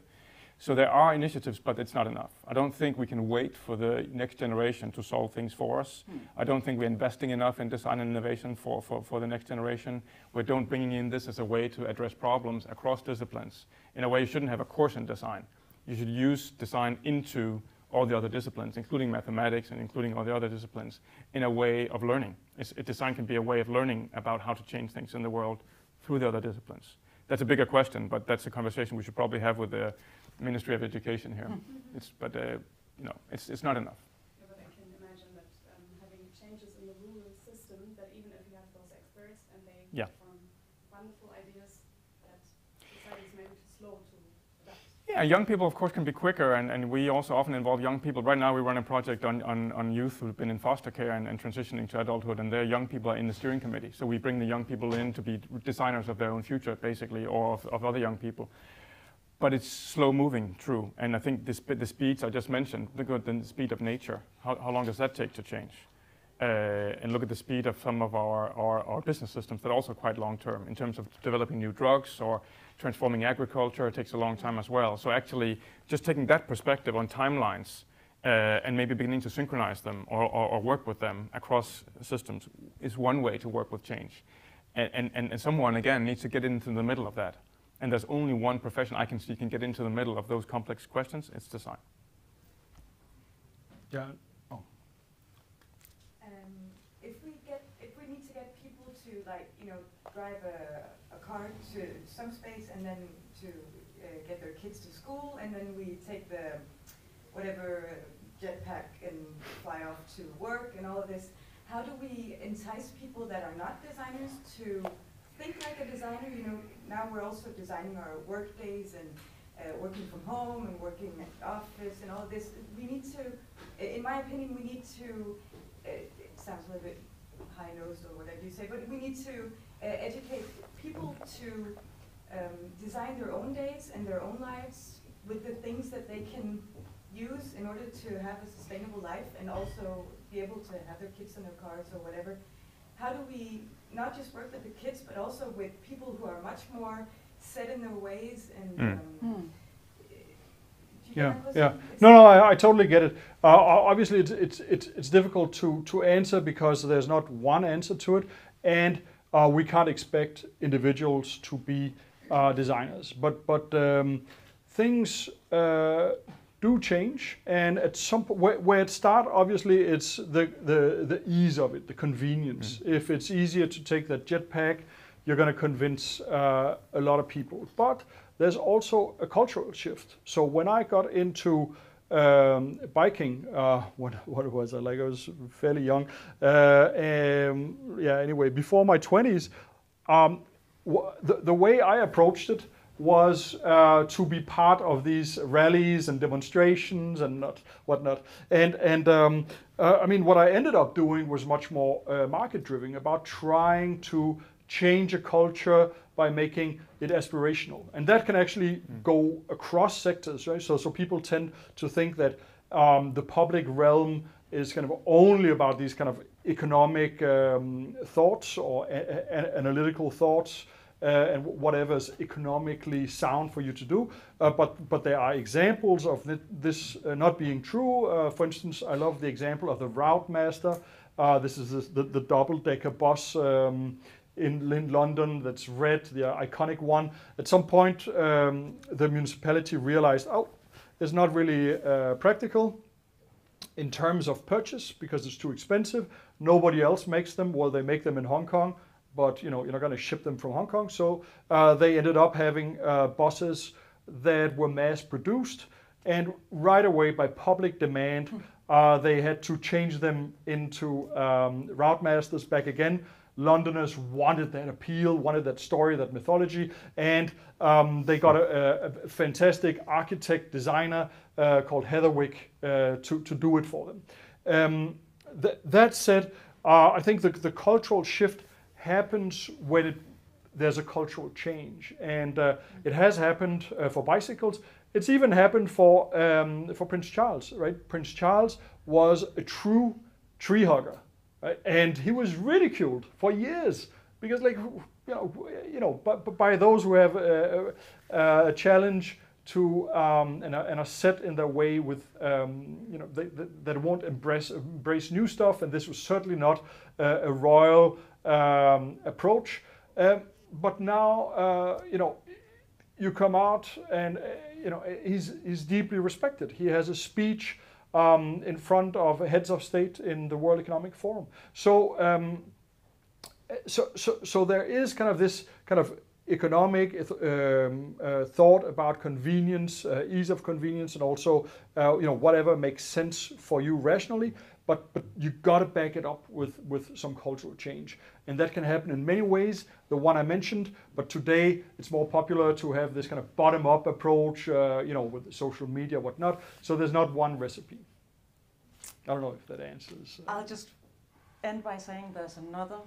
S5: So there are initiatives, but it's not enough. I don't think we can wait for the next generation to solve things for us. I don't think we're investing enough in design and innovation for, for, for the next generation. We don't bringing in this as a way to address problems across disciplines. In a way, you shouldn't have a course in design. You should use design into all the other disciplines, including mathematics and including all the other disciplines, in a way of learning. It's, design can be a way of learning about how to change things in the world through the other disciplines. That's a bigger question, but that's a conversation we should probably have with the Ministry of Education here. It's, but uh, you know, it's, it's not enough.
S6: Yeah, but I can imagine that um, having changes in the rural system, that even if you have those experts and they
S5: Yeah.
S6: form wonderful ideas, that society is maybe too slow to adapt.
S5: Yeah, young people, of course, can be quicker, and, and we also often involve young people. Right now, we run a project on, on, on youth who've been in foster care and, and transitioning to adulthood, and their young people are in the steering committee. So we bring the young people in to be designers of their own future, basically, or of, of other young people. But it's slow moving, true. And I think this, the speeds I just mentioned, look at the speed of nature. How, how long does that take to change? Uh, and look at the speed of some of our, our, our business systems that are also quite long term in terms of developing new drugs or transforming agriculture. Takes a long time as well. So actually, just taking that perspective on timelines uh, and maybe beginning to synchronize them or, or, or, work with them across systems is one way to work with change. And, and, and someone, again, needs to get into the middle of that. And there's only one profession I can see can get into the middle of those complex questions. It's design.
S3: Yeah.
S7: Um, if we get, if we need to get people to like, you know, drive a, a car to some space and then to uh, get their kids to school, and then we take the whatever jetpack and fly off to work and all of this. How do we entice people that are not designers to think like a designer? You know, now we're also designing our work days and uh, working from home and working at office and all of this. We need to, in my opinion, we need to, uh, it sounds a little bit high-nosed or whatever you say, but we need to educate people to um, design their own days and their own lives with the things that they can use in order to have a sustainable life and also be able to have their kids in their cars or whatever. How do we not just work with the kids, but also with people who are much more set in their ways and.
S5: Mm.
S7: Um, do you get
S3: Yeah, yeah. No, no, I, I totally get it. Uh, obviously, it's, it's, it's, it's difficult to, to answer because there's not one answer to it, and uh, we can't expect individuals to be uh, designers. But, but um, things uh, do change, and at some point, where, where it starts, obviously, it's the, the, the ease of it, the convenience. If it's easier to take that jetpack, you're going to convince uh, a lot of people. But there's also a cultural shift. So when I got into um, biking, uh, [laughs] what, what was I like? I was fairly young. Uh, yeah. Anyway, before my 20s, um, the, the way I approached it was uh, to be part of these rallies and demonstrations and not whatnot. And and um, uh, I mean, what I ended up doing was much more uh, market driven, about trying to change a culture by making it aspirational, and that can actually go across sectors, right? So so people tend to think that um, the public realm is kind of only about these kind of economic um, thoughts or a- a- analytical thoughts uh, and whatever is economically sound for you to do. Uh, but but there are examples of thi- this uh, not being true. Uh, for instance, I love the example of the Routemaster. Uh, this is the, the, the double-decker bus um, in, in London that's red, the iconic one. At some point, um, the municipality realized, oh, it's not really uh, practical in terms of purchase because it's too expensive. Nobody else makes them. Well, they make them in Hong Kong, but you know you're not going to ship them from Hong Kong. So uh, they ended up having uh, buses that were mass produced and right away, by public demand, uh, they had to change them into um, Routemasters back again. Londoners wanted that appeal, wanted that story, that mythology, and um, they got a, a fantastic architect designer uh, called Heatherwick uh, to, to do it for them. Um, th- that said, uh, I think the, the cultural shift happens when it, there's a cultural change, and uh, it has happened uh, for bicycles. It's even happened for um, for Prince Charles, right? Prince Charles was a true tree hugger, right? and he was ridiculed for years because, like, you know, you know, but, by those who have a, a, a challenge to um, and, are, and are set in their way with um, you know they, they, that won't embrace embrace new stuff, and this was certainly not uh, a royal um, approach. Um, but now uh, you know you come out and uh, you know he's he's deeply respected. He has a speech um, in front of heads of state in the World Economic Forum. So. Um, so, so, so there is kind of this kind of economic um, uh, thought about convenience, uh, ease of convenience, and also uh, you know whatever makes sense for you rationally. But but you got to back it up with with some cultural change, and that can happen in many ways. The one I mentioned, but today it's more popular to have this kind of bottom-up approach, uh, you know, with social media, whatnot. So there's not one recipe. I don't know if that answers. uh,
S1: I'll just end by saying there's another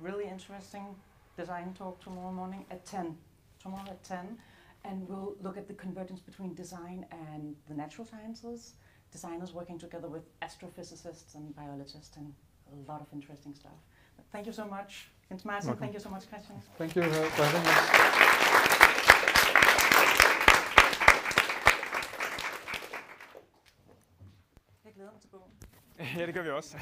S1: really interesting design talk tomorrow morning at 10. Tomorrow at 10. And we'll look at the convergence between design and the natural sciences. Designers working together with astrophysicists and biologists and a lot of interesting stuff. But thank you so much, Jens Martin. Thank you so much, Christian.
S3: Thank you uh, for having us.
S1: Jeg glæder mig til bogen. [laughs]
S5: ja, det gør vi også.